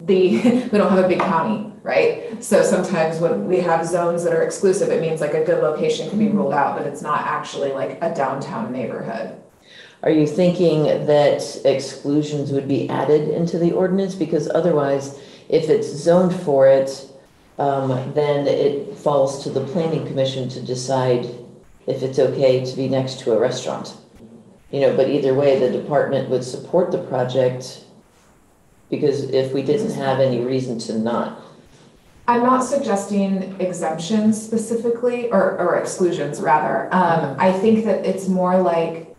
the, [LAUGHS] we don't have a big county, right? So sometimes when we have zones that are exclusive, it means like a good location can be ruled out, but it's not actually like a downtown neighborhood. Are you thinking that exclusions would be added into the ordinance? Because otherwise, if it's zoned for it, um, then it falls to the planning commission to decide if it's okay to be next to a restaurant. You know, but either way, the department would support the project because if we didn't have any reason to not. I'm not suggesting exemptions specifically, or, or exclusions rather. Um, I think that it's more like,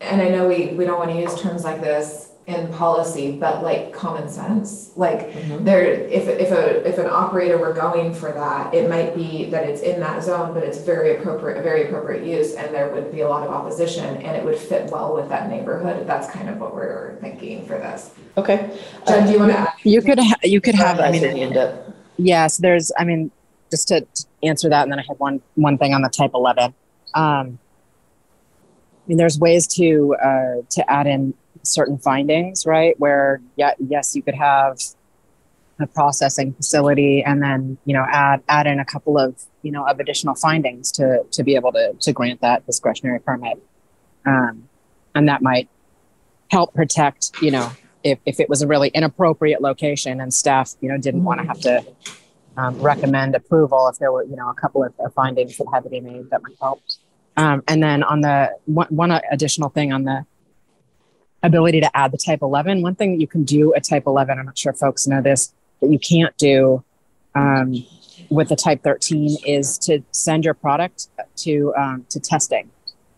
and I know we, we don't want to use terms like this in policy, but like common sense. Like there, if, if a, if an operator were going for that, it might be that it's in that zone, but it's very appropriate, very appropriate use, and there would be a lot of opposition, and it would fit well with that neighborhood. That's kind of what we're thinking for this. Okay. Jen, do you want to add? You could, ha- you could have, I mean, her hand up. Yes, there's, I mean, just to to answer that, and then I had one, one thing on the type 11. Um, I mean, there's ways to, uh, to add in certain findings, right? Where, yeah, yes, you could have a processing facility and then, you know, add, add in a couple of, you know, of additional findings to, to be able to, to grant that discretionary permit. Um, and that might help protect, you know, if, if it was a really inappropriate location and staff, you know, didn't want to have to um, recommend approval if there were, you know, a couple of, of findings that had to be made that might help. Um, and then on the one, one additional thing on the ability to add the type 11, one thing that you can do a type 11, I'm not sure folks know this, that you can't do um, with the type 13 is to send your product to, um, to testing.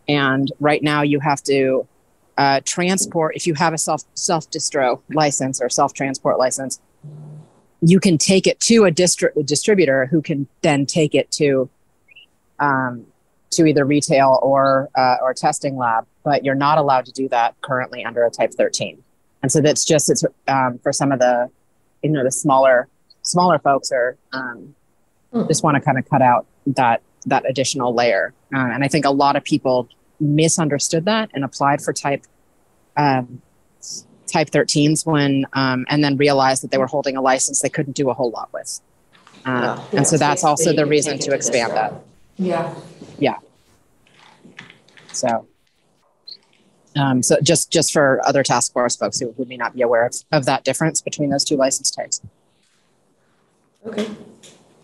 And right now you have to uh, transport, if you have a self, self distro license or self transport license, you can take it to a, distri- a distributor who can then take it to um, to either retail or uh, or testing lab, but you're not allowed to do that currently under a Type 13. And so that's just it's um, for some of the you know, the smaller, smaller folks are, um, just want to kind of cut out that, that additional layer. Uh, and I think a lot of people misunderstood that and applied for type, um, type 13s when, um, and then realized that they were holding a license they couldn't do a whole lot with. Uh, Wow. and so that's Yeah, also the reason to expand that. Yeah. Yeah. So, um, so just just for other task force folks who, who may not be aware of, of that difference between those two license types. Okay,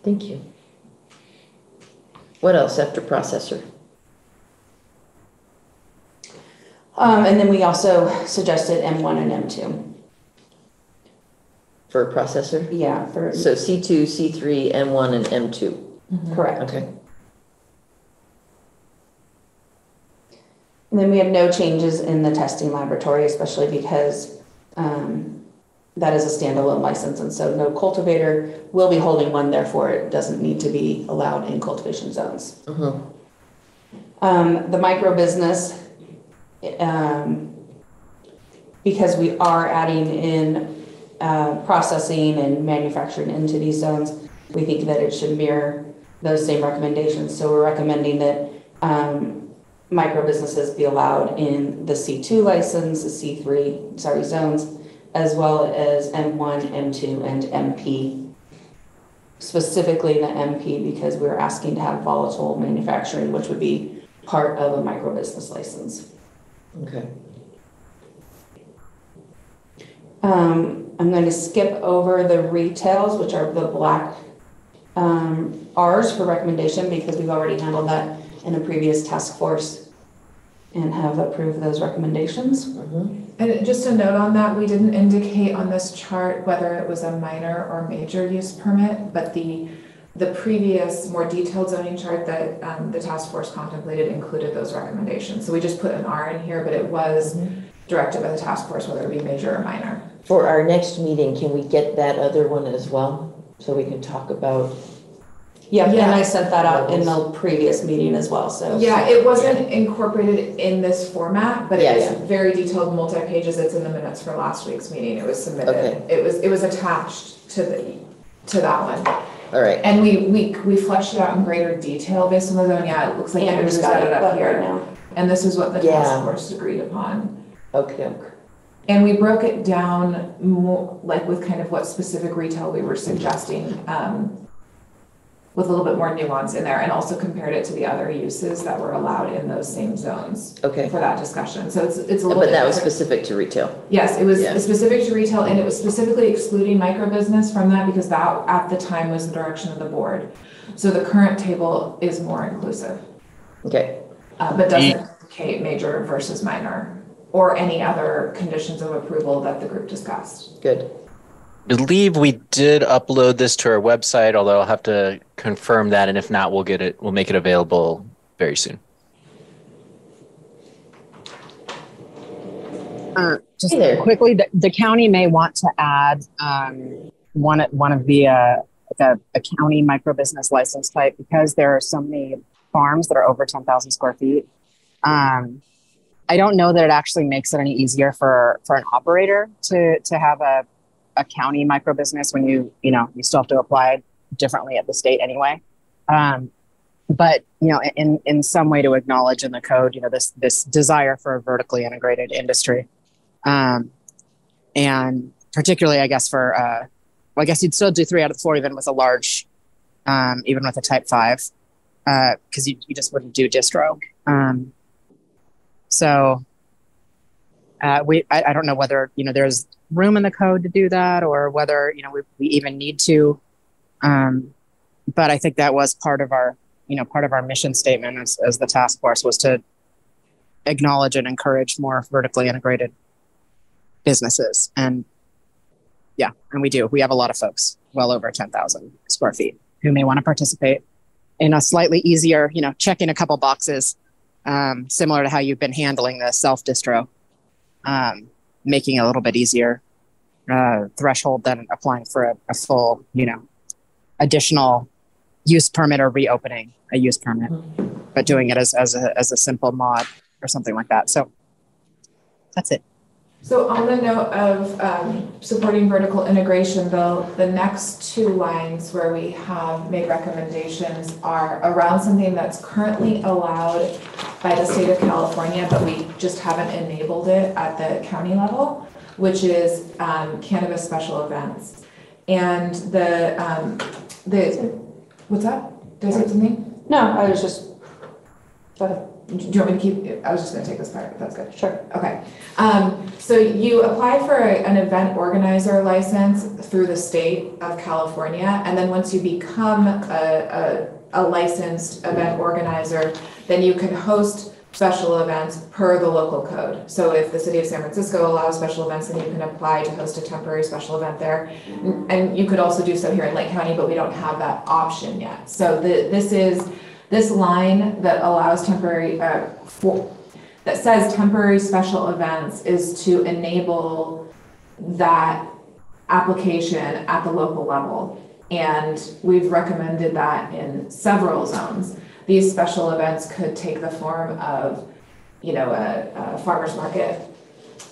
thank you. What else after processor? Um, and then we also suggested M1 and M2. For a processor? Yeah, for, So C2, C3, M1, and M2. correct. Okay. And then we have no changes in the testing laboratory, especially because um, that is a standalone license. And so no cultivator will be holding one, therefore it doesn't need to be allowed in cultivation zones. Mhm. Um, the micro business, um, because we are adding in uh, processing and manufacturing into these zones, we think that it should mirror those same recommendations. So we're recommending that um, micro businesses be allowed in the C2 license, the C3, sorry, zones, as well as M1, M2, and MP. Specifically the MP because we're asking to have volatile manufacturing, which would be part of a micro business license. Okay. Um, I'm going to skip over the retails, which are the black um, Rs for recommendation because we've already handled that in a previous task force and have approved those recommendations. And just a note on that, we didn't indicate on this chart whether it was a minor or major use permit, but the, the previous more detailed zoning chart that um, the task force contemplated included those recommendations. So we just put an R in here, but it was directed by the task force whether it be major or minor. For our next meeting, can we get that other one as well? So we can talk about, Yeah, and I sent that out in the previous meeting as well, so. Yeah, it wasn't incorporated in this format, but Yeah, it yeah. was very detailed, multi-pages. It's in the minutes for last week's meeting. It was submitted. Okay. It was, it was attached to the, to that one. all right. And we, we, we fleshed it out in greater detail based on the zone. Yeah, it looks like Andrew's got it up right here. now. And this is what the Yeah. task force agreed upon. Okay, okay. And we broke it down more, like with kind of what specific retail we were suggesting, um, with a little bit more nuance in there and also compared it to the other uses that were allowed in those same zones Okay. for that discussion. So it's, it's a little bit. But that was different. specific to retail. Yes, it was Yeah. specific to retail and it was specifically excluding micro business from that because that at the time was the direction of the board. So the current table is more inclusive, Okay, uh, but doesn't indicate major versus minor or any other conditions of approval that the group discussed. good. Believe we did upload this to our website, although I'll have to confirm that. And if not, we'll get it, we'll make it available very soon. Uh, just Hey quickly, the, the county may want to add um, one one of the uh, like a, a county micro business license type because there are so many farms that are over ten thousand square feet. Um, I don't know that it actually makes it any easier for for an operator to to have a a county micro business when you you know you still have to apply differently at the state anyway. Um, but you know, in in some way to acknowledge in the code, you know, this this desire for a vertically integrated industry, um, and particularly, I guess for uh, well, I guess you'd still do three out of four even with a large, um, even with a Type Five, because you you just wouldn't do distro. Um, so uh, we I, I don't know whether you know there's room in the code to do that or whether you know we, we even need to. Um, but i think that was part of our you know part of our mission statement as, as the task force was to acknowledge and encourage more vertically integrated businesses. And yeah and we do. We have a lot of folks well over 10,000 square feet who may want to participate in a slightly easier you know check in a couple boxes um, similar to how you've been handling the self distro um, making it a little bit easier uh, threshold than applying for a, a full you know additional use permit or reopening a use permit, but doing it as, as, a, as a simple mod or something like that. So that's it. So on the note of um, supporting vertical integration, though, the next two lines where we have made recommendations are around something that's currently allowed by the state of California, but we just haven't enabled it at the county level, which is um, cannabis special events. And the, um, the, what's that? Did I say something? No, I was just, go ahead. Do you want me to keep, I was just gonna take this part, but that's good. Sure. Okay, um, so you apply for a- an event organizer license through the state of California, and then once you become a, a, a licensed event organizer, then you can host special events per the local code. So if the city of San Francisco allows special events, then you can apply to host a temporary special event there. And you could also do so here in Lake County, but we don't have that option yet. So the, this is, this line that allows temporary, uh, for, that says temporary special events is to enable that application at the local level. And we've recommended that in several zones. These special events could take the form of, you know, a, a farmer's market.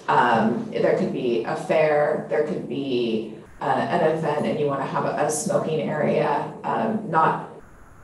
Um, there could be a fair, there could be uh, an event and you want to have a, a smoking area, um, not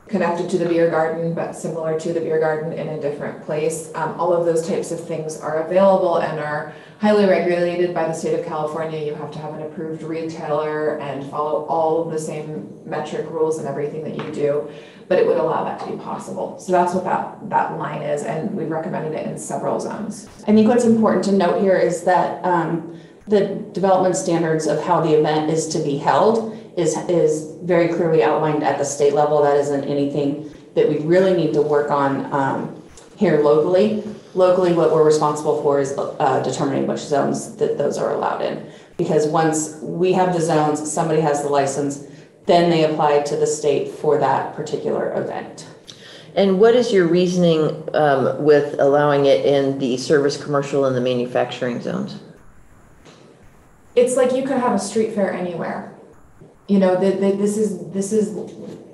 connected to the beer garden, but similar to the beer garden in a different place. Um, all of those types of things are available and are highly regulated by the state of California. You have to have an approved retailer and follow all of the same Metrc rules and everything that you do, but it would allow that to be possible. So that's what that, that line is, and we've recommended it in several zones. I think what's important to note here is that um, the development standards of how the event is to be held is, is very clearly outlined at the state level. That isn't anything that we really need to work on um, here locally. Locally, what we're responsible for is uh, determining which zones that those are allowed in. Because once we have the zones, somebody has the license, then they apply to the state for that particular event. And what is your reasoning um, with allowing it in the service, commercial, and the manufacturing zones? It's like you could have a street fair anywhere. You know, that this is, this is,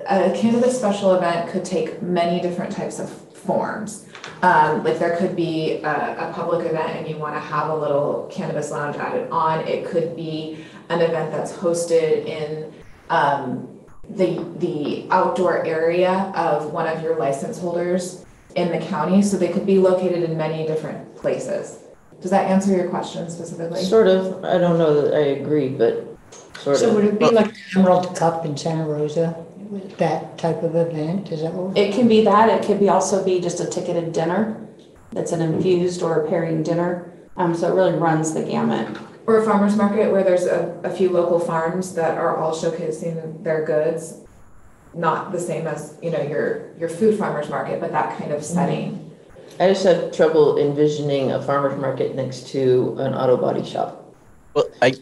a cannabis special event could take many different types of forms. Um, like there could be a, a public event and you want to have a little cannabis lounge added on. It could be an event that's hosted in um, the the outdoor area of one of your license holders in the county. So they could be located in many different places. Does that answer your question specifically? Sort of. I don't know that I agree, but sort So of. would it be like the Emerald Cup in Santa Rosa, that type of event? Is that what? It can be that, it could be also be just a ticketed dinner. That's an infused or a pairing dinner. Um, so it really runs the gamut. Or a farmer's market where there's a, a few local farms that are all showcasing their goods. Not the same as, you know, your, your food farmer's market, but that kind of setting. I just have trouble envisioning a farmer's market next to an auto body shop. Well, I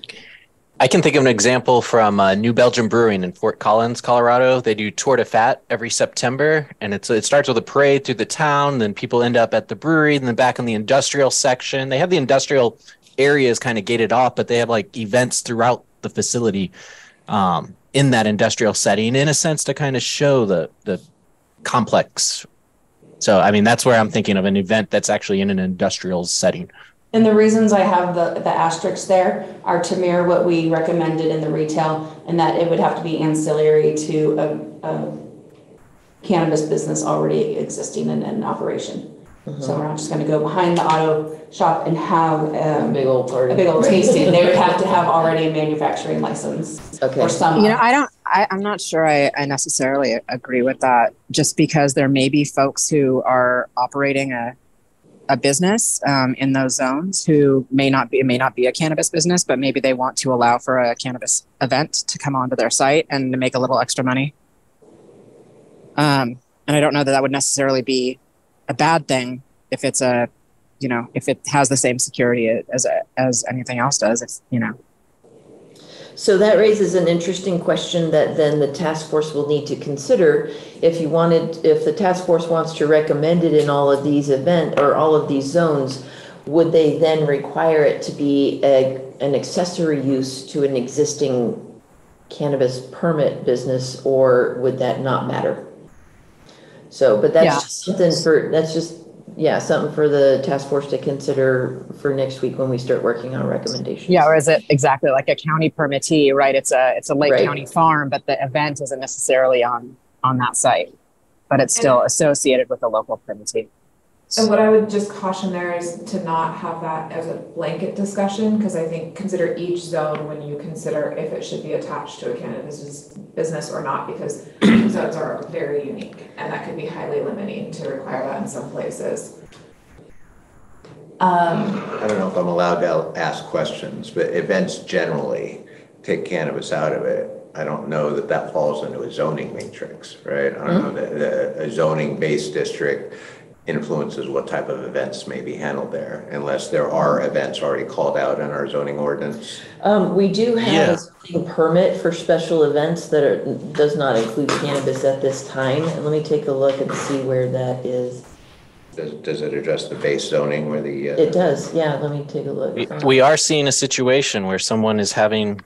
I can think of an example from uh, New Belgium Brewing in Fort Collins, Colorado. They do Tour de Fat every September, and it's it starts with a parade through the town. Then people end up at the brewery, and then back in the industrial section. They have the industrial areas kind of gated off, but they have like events throughout the facility um, in that industrial setting, in a sense, to kind of show the the complex. So, I mean, that's where I'm thinking of an event that's actually in an industrial setting. And the reasons I have the, the asterisks there are to mirror what we recommended in the retail and that it would have to be ancillary to a, a cannabis business already existing and in operation. So we're not just gonna go behind the auto shop and have, um, Big old party. a big old tasting. They would have to have already a manufacturing license Okay. or some. You know, I don't, I, I'm not sure I, I necessarily agree with that just because there may be folks who are operating a, a business um, in those zones who may not be, may not be a cannabis business, but maybe they want to allow for a cannabis event to come onto their site and to make a little extra money. Um, and I don't know that that would necessarily be a bad thing if it's a, you know, if it has the same security as as anything else does. If you know. So that raises an interesting question that then the task force will need to consider. If you wanted, if the task force wants to recommend it in all of these event or all of these zones, would they then require it to be a, an accessory use to an existing cannabis permit business, or would that not matter? So, but Yeah. that's just something for, that's just yeah, something for the task force to consider for next week when we start working on recommendations. Yeah, or is it exactly like a county permittee, right? It's a, it's a Lake Right. County farm, but the event isn't necessarily on, on that site. But it's still associated with a local permittee. And what I would just caution there is to not have that as a blanket discussion, because I think consider each zone when you consider if it should be attached to a cannabis business or not, because zones are very unique, and that could be highly limiting to require that in some places. Um, I don't know if I'm allowed to ask questions, but events generally take cannabis out of it. I don't know that that falls into a zoning matrix, right? I don't know that that a zoning-based district influences what type of events may be handled there, unless there are events already called out in our zoning ordinance. Um, we do have Yeah. a zoning permit for special events that are, does not include cannabis at this time. And let me take a look and see where that is. Does, does it address the base zoning where the? uh, It does, yeah, let me take a look. We, we are seeing a situation where someone is having,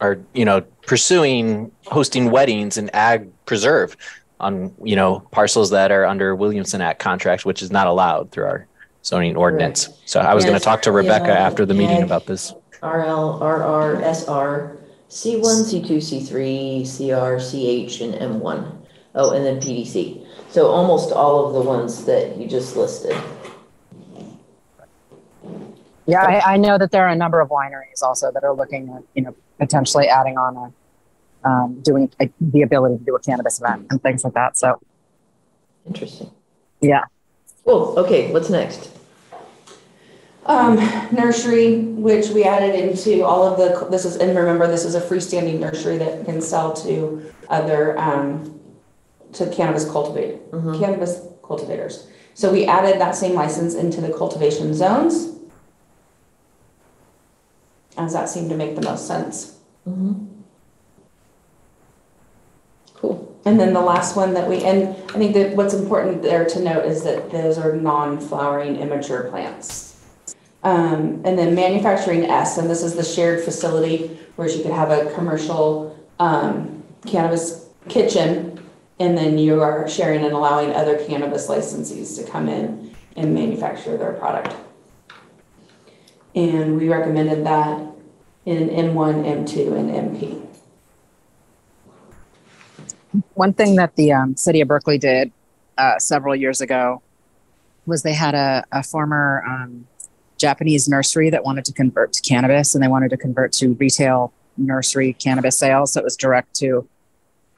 or, you know, pursuing hosting weddings in ag preserve on, you know, parcels that are under Williamson Act contract, which is not allowed through our zoning ordinance. So I was going to talk to yeah, Rebecca after the meeting about this. RL, RR, SR, C1, C2, C3, CR, CH, and M1. Oh, and then PDC. So almost all of the ones that you just listed. Yeah, I, I know that there are a number of wineries also that are looking at, you know, potentially adding on a, um, doing a, the ability to do a cannabis event and things like that. So, Interesting. yeah. Cool, okay, what's next? Um, nursery, which we added into all of the, this is, and remember, this is a freestanding nursery that can sell to other, um, to cannabis cultivate, cannabis cultivators. So we added that same license into the cultivation zones. As that seemed to make the most sense. Cool. And then the last one that we, and I think that what's important there to note is that those are non-flowering immature plants. Um, and then manufacturing S, and this is the shared facility where you could have a commercial, um, cannabis kitchen. And then you are sharing and allowing other cannabis licensees to come in and manufacture their product. And we recommended that in M1, M2, and MP. One thing that the um, city of Berkeley did uh, several years ago was they had a, a former um, Japanese nursery that wanted to convert to cannabis and they wanted to convert to retail nursery cannabis sales. So it was direct to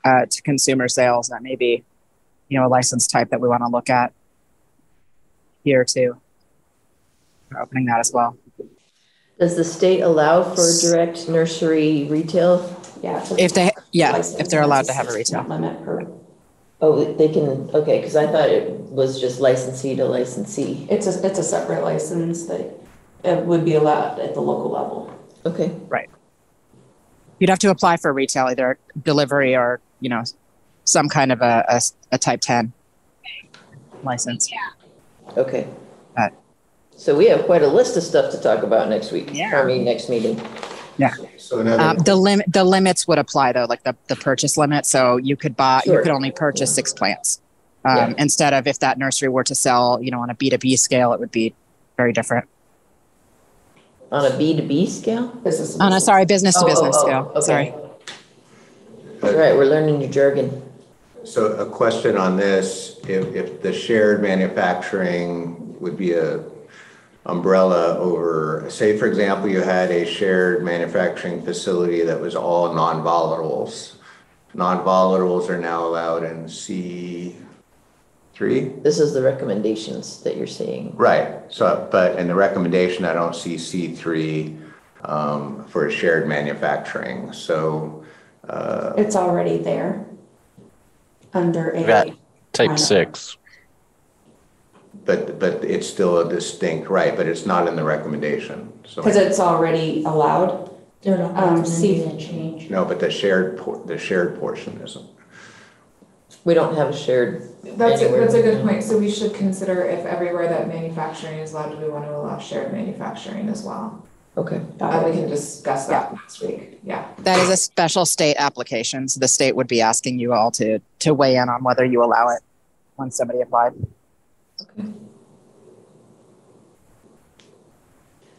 uh, to consumer sales. That may be, you know, a license type that we want to look at here too. We're opening that as well. Does the state allow for direct nursery retail? Yeah. If they, yeah, if they're allowed to have a retail. Limit per. Oh, they can, okay, because I thought it was just licensee to licensee. It's a, it's a separate license that it would be allowed at the local level. Okay. Right. You'd have to apply for retail, either delivery or, you know, some kind of a, a, a type 10 license. Yeah. Okay. Uh, So we have quite a list of stuff to talk about next week. Yeah. I mean, next meeting. Yeah. So another. Um, the limit, the limits would apply though, like the, the purchase limit. So you could buy, you could only purchase six plants. Um, Yeah. instead of if that nursery were to sell, you know, on a B2B scale, it would be very different. On a B two B scale? Business. Oh, no, sorry, business to Oh, business oh, oh, scale. okay. Sorry. All right, we're learning your jargon. So a question on this, if, if the shared manufacturing would be a umbrella over, say, for example, you had a shared manufacturing facility that was all non-volatiles. Non-volatiles are now allowed in C three? This is the recommendations that you're seeing. Right, so, but in the recommendation, I don't see C three, um, for a shared manufacturing, so, uh, It's already there. Under A. Got type six. But, but it's still a distinct, right, but it's not in the recommendation, so. Because it's already allowed. They're not Um, see- recommending a change. No, but the shared, por- the shared portion isn't. We don't have a shared. That's, a- anywhere. that's a good point, so we should consider if everywhere that manufacturing is allowed, do we want to allow shared manufacturing as well? Okay. Uh, we can discuss that next week, yeah. That is a special state application. So the state would be asking you all to, to weigh in on whether you allow it when somebody applied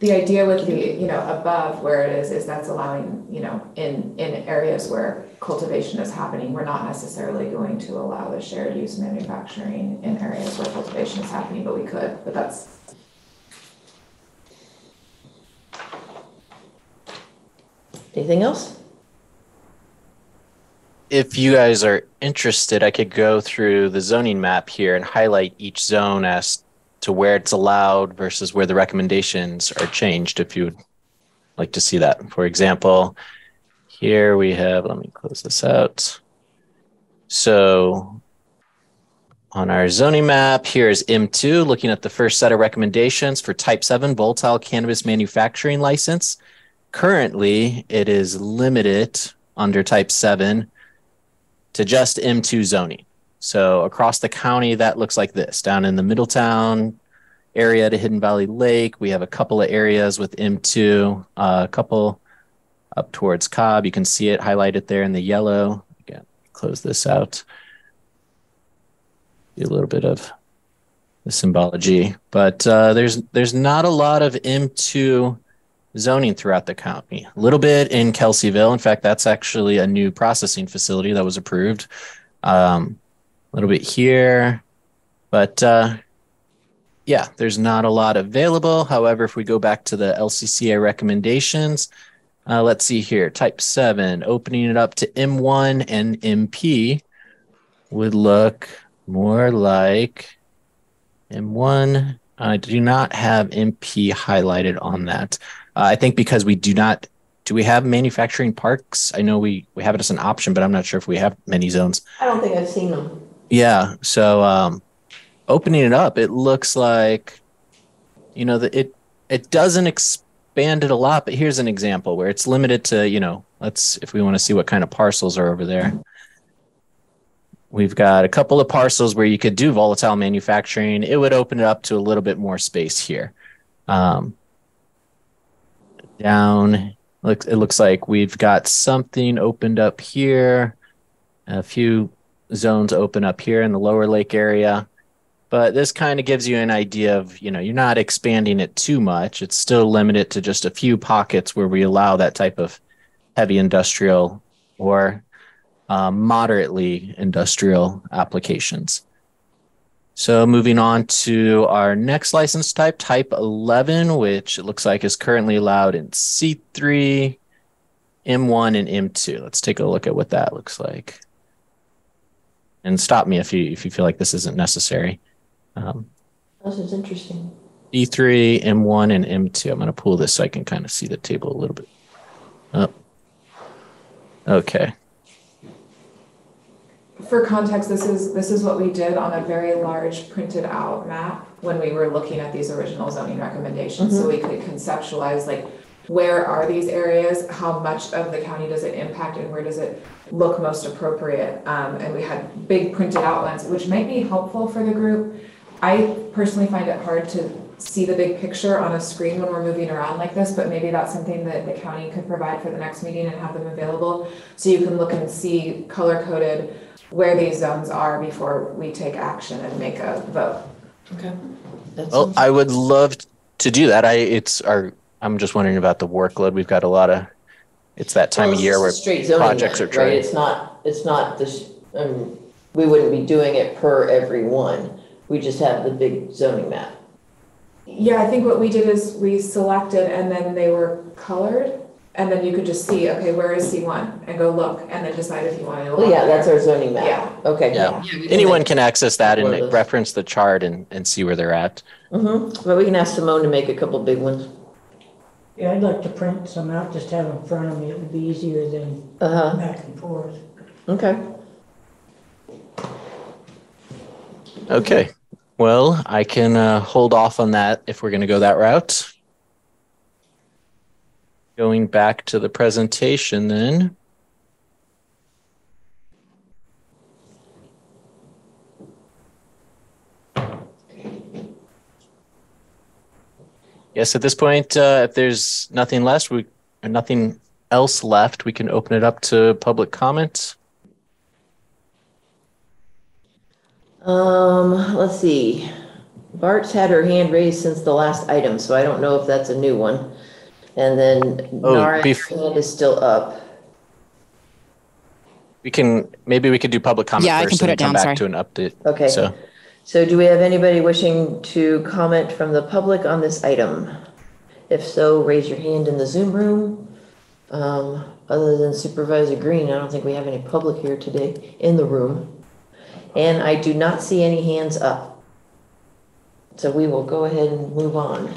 the idea with the you know above where it is is that's allowing you know in in areas where cultivation is happening we're not necessarily going to allow the shared use manufacturing in areas where cultivation is happening but we could but that's anything else? If you guys are interested, I could go through the zoning map here and highlight each zone as to where it's allowed versus where the recommendations are changed if you would like to see that. For example, here we have, let me close this out. So on our zoning map, here is M2, looking at the first set of recommendations for type 7 volatile cannabis manufacturing license. Currently, it is limited under type 7 to just M2 zoning. So across the county, that looks like this. Down in the Middletown area to Hidden Valley Lake, we have a couple of areas with M2, uh, a couple up towards Cobb. You can see it highlighted there in the yellow. Again, close this out. Do a little bit of the symbology, but uh, there's there's not a lot of M2 zoning throughout the county. A little bit in Kelseyville. In fact, that's actually a new processing facility that was approved. Um, a little bit here, but uh, yeah, there's not a lot available. However, if we go back to the LCCA recommendations, uh, let's see here, type seven, opening it up to M1 and MP would look more like M1. I do not have MP highlighted on that. Uh, I think because we do not do we have manufacturing parks? I know we we have it as an option, but I'm not sure if we have many zones. I don't think I've seen them. Yeah. So um, opening it up, it looks like, you know, that it it doesn't expand it a lot. But here's an example where it's limited to, you know, let's if we want to see what kind of parcels are over there. We've got a couple of parcels where you could do volatile manufacturing. It would open it up to a little bit more space here. Um, down, it looks like we've got something opened up here. A few zones open up here in the Lower Lake area. But this kind of gives you an idea of, you know, you're not expanding it too much. It's still limited to just a few pockets where we allow that type of heavy industrial or uh, moderately industrial applications. So moving on to our next license type, type 11, which it looks like is currently allowed in C3, M1, and M2. Let's take a look at what that looks like and stop me if you if you feel like this isn't necessary. Um, This is interesting. C3, M1, and M2. I'm going to pull this so I can kind of see the table a little bit. Up. Okay. For context, this is, this is what we did on a very large printed out map when we were looking at these original zoning recommendations. So we could conceptualize like, where are these areas? How much of the county does it impact and where does it look most appropriate? Um, and we had big printed outlines, which might be helpful for the group. I personally find it hard to see the big picture on a screen when we're moving around like this, but maybe that's something that the county could provide for the next meeting and have them available. So you can look and see color coded where these zones are before we take action and make a vote. Okay. Well, I would love to do that. I it's our. I'm just wondering about the workload. We've got a lot of. It's that time Well, of year where a straight zoning projects are map, Right, it's not, it's not this, um, we wouldn't be doing it per every one. We just have the big zoning map. Yeah, I think what we did is we selected and then they were colored. And then you could just see, okay, where is C one? And go look and then decide if you want to. Well, yeah, that's our zoning map. Yeah. Okay. Yeah. Anyone can access that One of and those. reference the chart and, and see where they're at. Mm-hmm, but we can ask Simone to make a couple big ones. Yeah, I'd like to print some out, just have them in front of me, it would be easier than Uh-huh, back and forth. okay. Okay. Well, I can uh, hold off on that if we're going to go that route. Going back to the presentation then. Yes, at this point, uh, if there's nothing left, we nothing else left, we can open it up to public comment. Um, let's see. Bart's had her hand raised since the last item, so I don't know if that's a new one. And then Oh, Nara's bef- hand is still up. We can, maybe we could do public comment Yeah, I can first put and it come down, back sorry. to an update. Okay. So, So do we have anybody wishing to comment from the public on this item? If so, raise your hand in the Zoom room. Um, other than Supervisor Green, I don't think we have any public here today in the room. And I do not see any hands up. So we will go ahead and move on.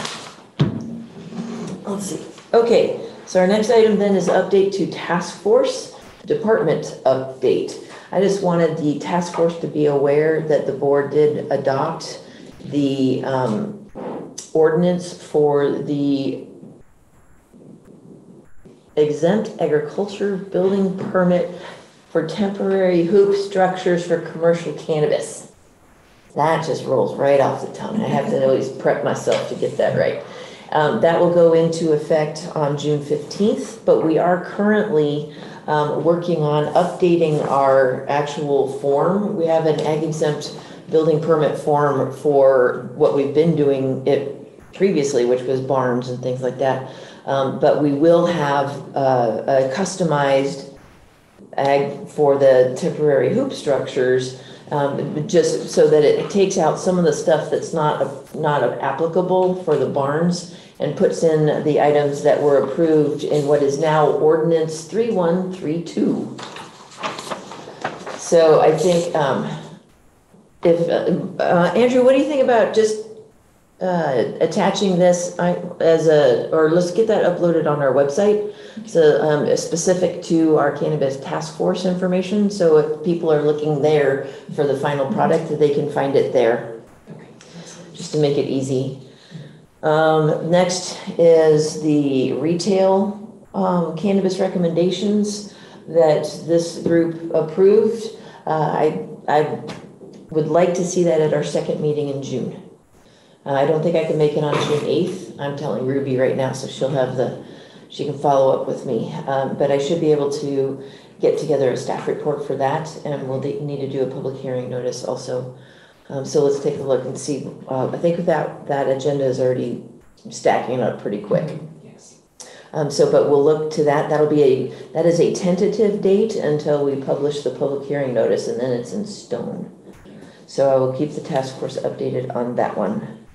Let's see. Okay, so our next item then is update to task force, department update. I just wanted the task force to be aware that the board did adopt the um, ordinance for the exempt agriculture building permit for temporary hoop structures for commercial cannabis. That just rolls right off the tongue. I have to always prep myself to get that right. Um, that will go into effect on June fifteenth, but we are currently um, working on updating our actual form. We have an ag exempt building permit form for what we've been doing it previously, which was barns and things like that. Um, but we will have uh, a customized ag for the temporary hoop structures, um, just so that it takes out some of the stuff that's not, not applicable for the barns and puts in the items that were approved in what is now ordinance three one three two. So I think, um, if, uh, uh, Andrew, what do you think about just uh, attaching this I- as a, or let's get that uploaded on our website. So, um, it's specific to our cannabis task force information, so if people are looking there for the final product, that they can find it there. Just to make it easy. Um, next is the retail, um, cannabis recommendations that this group approved. Uh, I, I would like to see that at our second meeting in June. Uh, I don't think I can make it on June eighth. I'm telling Ruby right now, so she'll have the, she can follow up with me. Um, but I should be able to get together a staff report for that, and we'll de- need to do a public hearing notice also. Um, so let's take a look and see. Uh, I think that, that agenda is already stacking up pretty quick. Yes. Um, so, but we'll look to that. That'll be a, that is a tentative date until we publish the public hearing notice, and then it's in stone. So I will keep the task force updated on that one.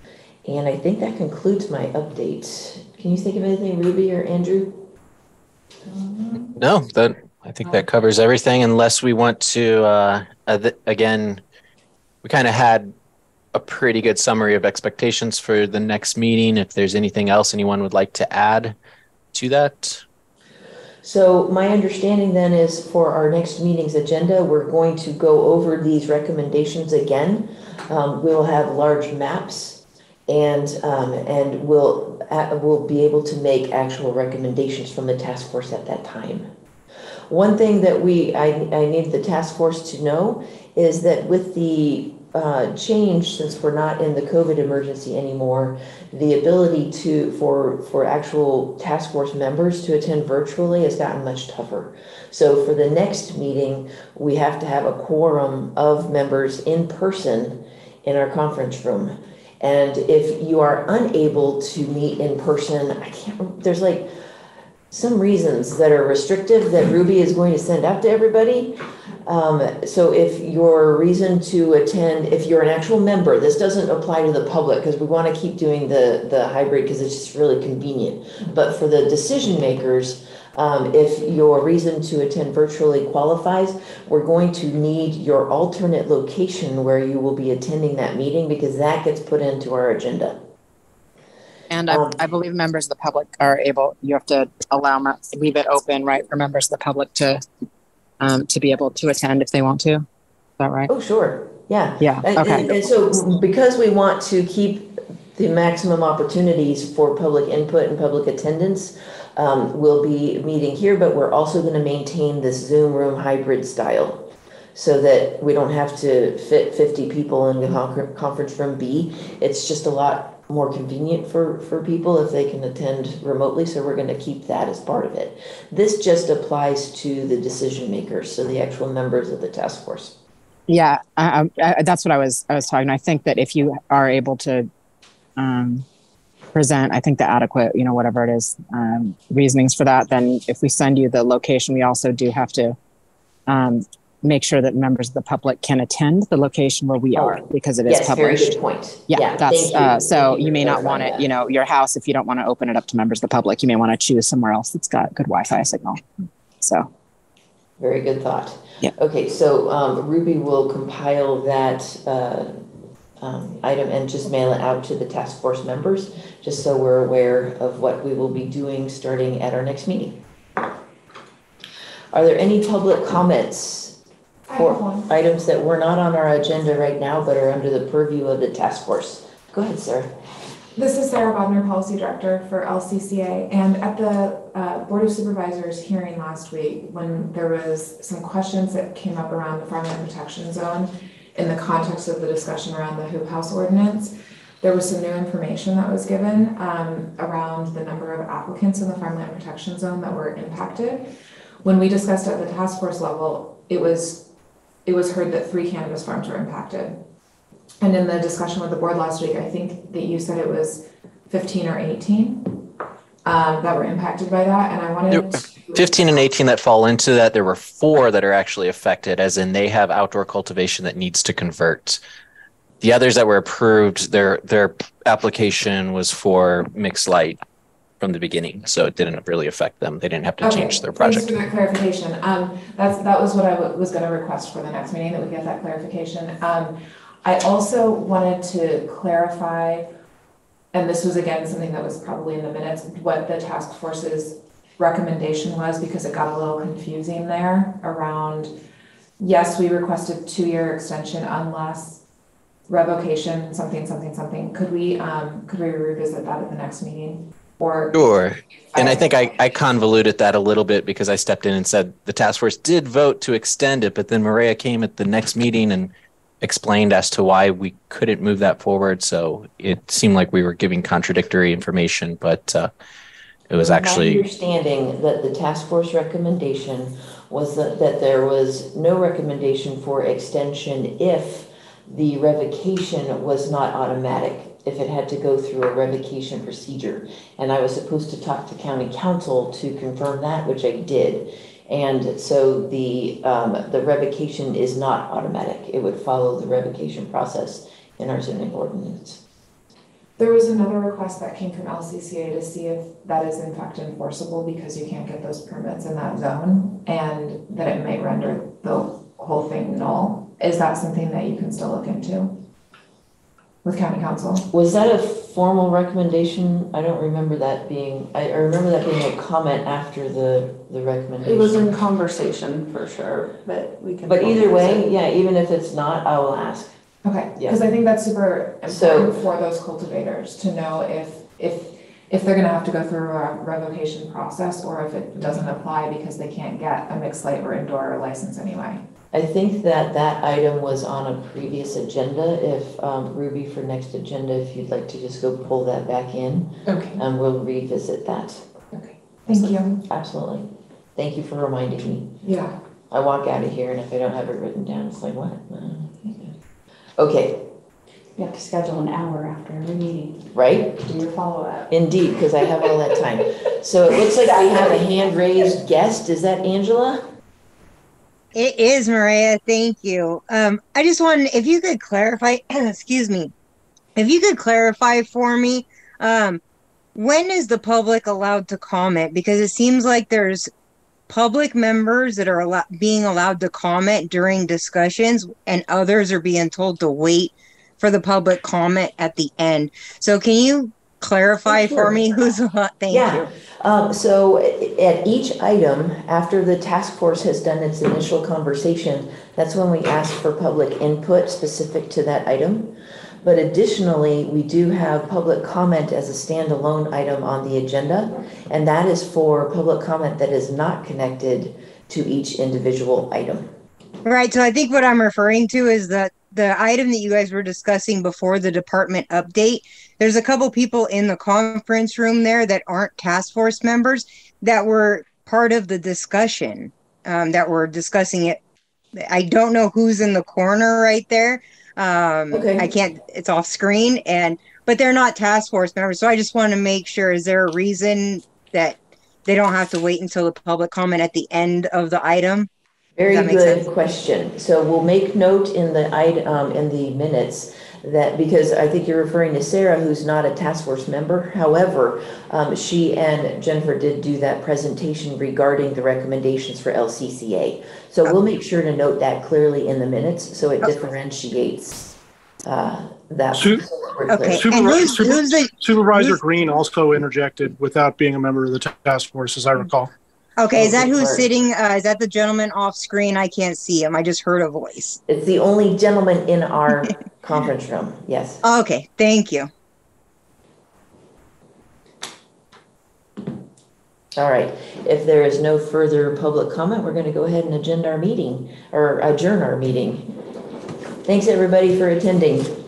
And I think that concludes my update. Can you think of anything, Ruby or Andrew? no, that, I think that covers everything unless we want to, uh, again, we kind of had a pretty good summary of expectations for the next meeting. If there's anything else anyone would like to add to that. So my understanding then is for our next meeting's agenda, we're going to go over these recommendations again. Um, we'll have large maps and, um, and we'll, uh, we'll be able to make actual recommendations from the task force at that time. One thing that we, I, I need the task force to know is that with the uh, change, since we're not in the COVID emergency anymore, the ability to, for, for actual task force members to attend virtually has gotten much tougher. So for the next meeting, we have to have a quorum of members in person in our conference room. And if you are unable to meet in person, I can't, there's like some reasons that are restrictive that Ruby is going to send out to everybody. Um, so if your reason to attend, if you're an actual member, this doesn't apply to the public because we want to keep doing the, the hybrid because it's just really convenient. But for the decision makers, um, if your reason to attend virtually qualifies, we're going to need your alternate location where you will be attending that meeting because that gets put into our agenda. And I, Um, I believe members of the public are able, you have to allow, leave it open, right, for members of the public to, um, to be able to attend if they want to. Is that right? Oh, sure, yeah. Yeah, And- okay. And, and so because we want to keep the maximum opportunities for public input and public attendance, um, we'll be meeting here, but we're also gonna maintain this Zoom room hybrid style. So that we don't have to fit fifty people in the con- conference room B. It's just a lot more convenient for, for people if they can attend remotely, so we're gonna keep that as part of it. This just applies to the decision makers, so the actual members of the task force. Yeah, I, I, that's what I was I was talking. I think that if you are able to um, present, I think the adequate, you know, whatever it is, um, reasonings for that, then if we send you the location, we also do have to um, make sure that members of the public can attend the location where we are because it is Yes, very published. good point. Yeah, Yeah, that's uh, so you you may not want it, that. you know, your house if you don't want to open it up to members of the public, you may want to choose somewhere else that's got good Wi-Fi signal. So Very good thought. Yeah. Okay, so um, Ruby will compile that uh, um, item and just mail it out to the task force members, just so we're aware of what we will be doing starting at our next meeting. Are there any public comments for items that were not on our agenda right now, but are under the purview of the task force? Go ahead, Sarah. This is Sarah Bodnar, Policy Director for LCCA. And at the uh, Board of Supervisors hearing last week, when there was some questions that came up around the farmland protection zone in the context of the discussion around the hoop house ordinance, there was some new information that was given um, around the number of applicants in the farmland protection zone that were impacted. When we discussed at the task force level, it was it was heard that three cannabis farms were impacted. And in the discussion with the board last week, I think that you said it was fifteen or eighteen um, that were impacted by that, and I wanted. to- 15 and 18 that fall into that, there were four that are actually affected, as in they have outdoor cultivation that needs to convert. The others that were approved, their their application was for mixed light from the beginning, so it didn't really affect them. They didn't have to Okay, change their project. Thanks for that clarification. Um, that's, that was what I was gonna request for the next meeting, that we get that clarification. Um, I also wanted to clarify, and this was again something that was probably in the minutes, what the task force's recommendation was, because it got a little confusing there around, yes, we requested two-year extension unless revocation, something, something, something. Could we, um, could we revisit that at the next meeting? Or Sure. And I think I, I convoluted that a little bit because I stepped in and said the task force did vote to extend it, but then Maria came at the next meeting and explained as to why we couldn't move that forward. So it seemed like we were giving contradictory information, but uh, it was My actually understanding that the task force recommendation was that, that there was no recommendation for extension if the revocation was not automatic, if it had to go through a revocation procedure. And I was supposed to talk to county counsel to confirm that, which I did. And so the, um, the revocation is not automatic. It would follow the revocation process in our zoning ordinance. There was another request that came from LCCA to see if that is in fact enforceable because you can't get those permits in that zone and that it may render the whole thing null. Is that something that you can still look into with county counsel? Was that a formal recommendation? I don't remember that being, I, I remember that being a comment after the, the recommendation. It was in conversation for sure, but we can. But either way, yeah, even if it's not, I will ask. Okay, Yeah. because I think that's super So- important for those cultivators to know if, if, if they're gonna have to go through a revocation process or if it doesn't apply because they can't get a mixed light or indoor license anyway. I think that that item was on a previous agenda. If, um, Ruby, for next agenda, if you'd like to just go pull that back in, Okay. and we'll revisit that. Okay. Thank you. Absolutely. Thank you for reminding me. Yeah. I walk out of here and if I don't have it written down, it's like, what? Okay, You have to schedule an hour after every meeting. right? Do your follow-up. Indeed, because I have all that time. So it looks like we have a hand-raised guest. Is that Angela? It is Maria. Thank you. Um, I just wanted, if you could clarify, [CLEARS THROAT] excuse me, if you could clarify for me, um, when is the public allowed to comment? Because it seems like there's public members that are allo- being allowed to comment during discussions, and others are being told to wait for the public comment at the end. So can you clarify Sure. for me who's allowed? Thank Yeah. you. Um, so at each item, after the task force has done its initial conversation, that's when we ask for public input specific to that item. But additionally, we do have public comment as a standalone item on the agenda. And that is for public comment that is not connected to each individual item. Right. So I think what I'm referring to is that the item that you guys were discussing before the department update, there's a couple people in the conference room there that aren't task force members that were part of the discussion, um, that were discussing it I don't know who's in the corner right there. Um, Okay. I can't, it's off screen and, but they're not task force members. So I just want to make sure, is there a reason that they don't have to wait until the public comment at the end of the item? Very Does that make good sense? question. So we'll make note in the um, in the minutes that, because I think you're referring to Sarah, who's not a task force member. However, um, she and Jennifer did do that presentation regarding the recommendations for LCCA. So we'll make sure to note that clearly in the minutes, so it differentiates, uh, that. Su- so that we're Okay. clear. And Supervi- who's- Super- who's the- Supervisor who's- Green also interjected without being a member of the task force, as I recall. Okay, is that who's sitting, uh, is that the gentleman off screen? I can't see him. I just heard a voice. It's the only gentleman in our [LAUGHS] conference room, yes. Okay, thank you. All right, if there is no further public comment, we're gonna go ahead and agenda our meeting, or adjourn our meeting. Thanks, everybody, for attending.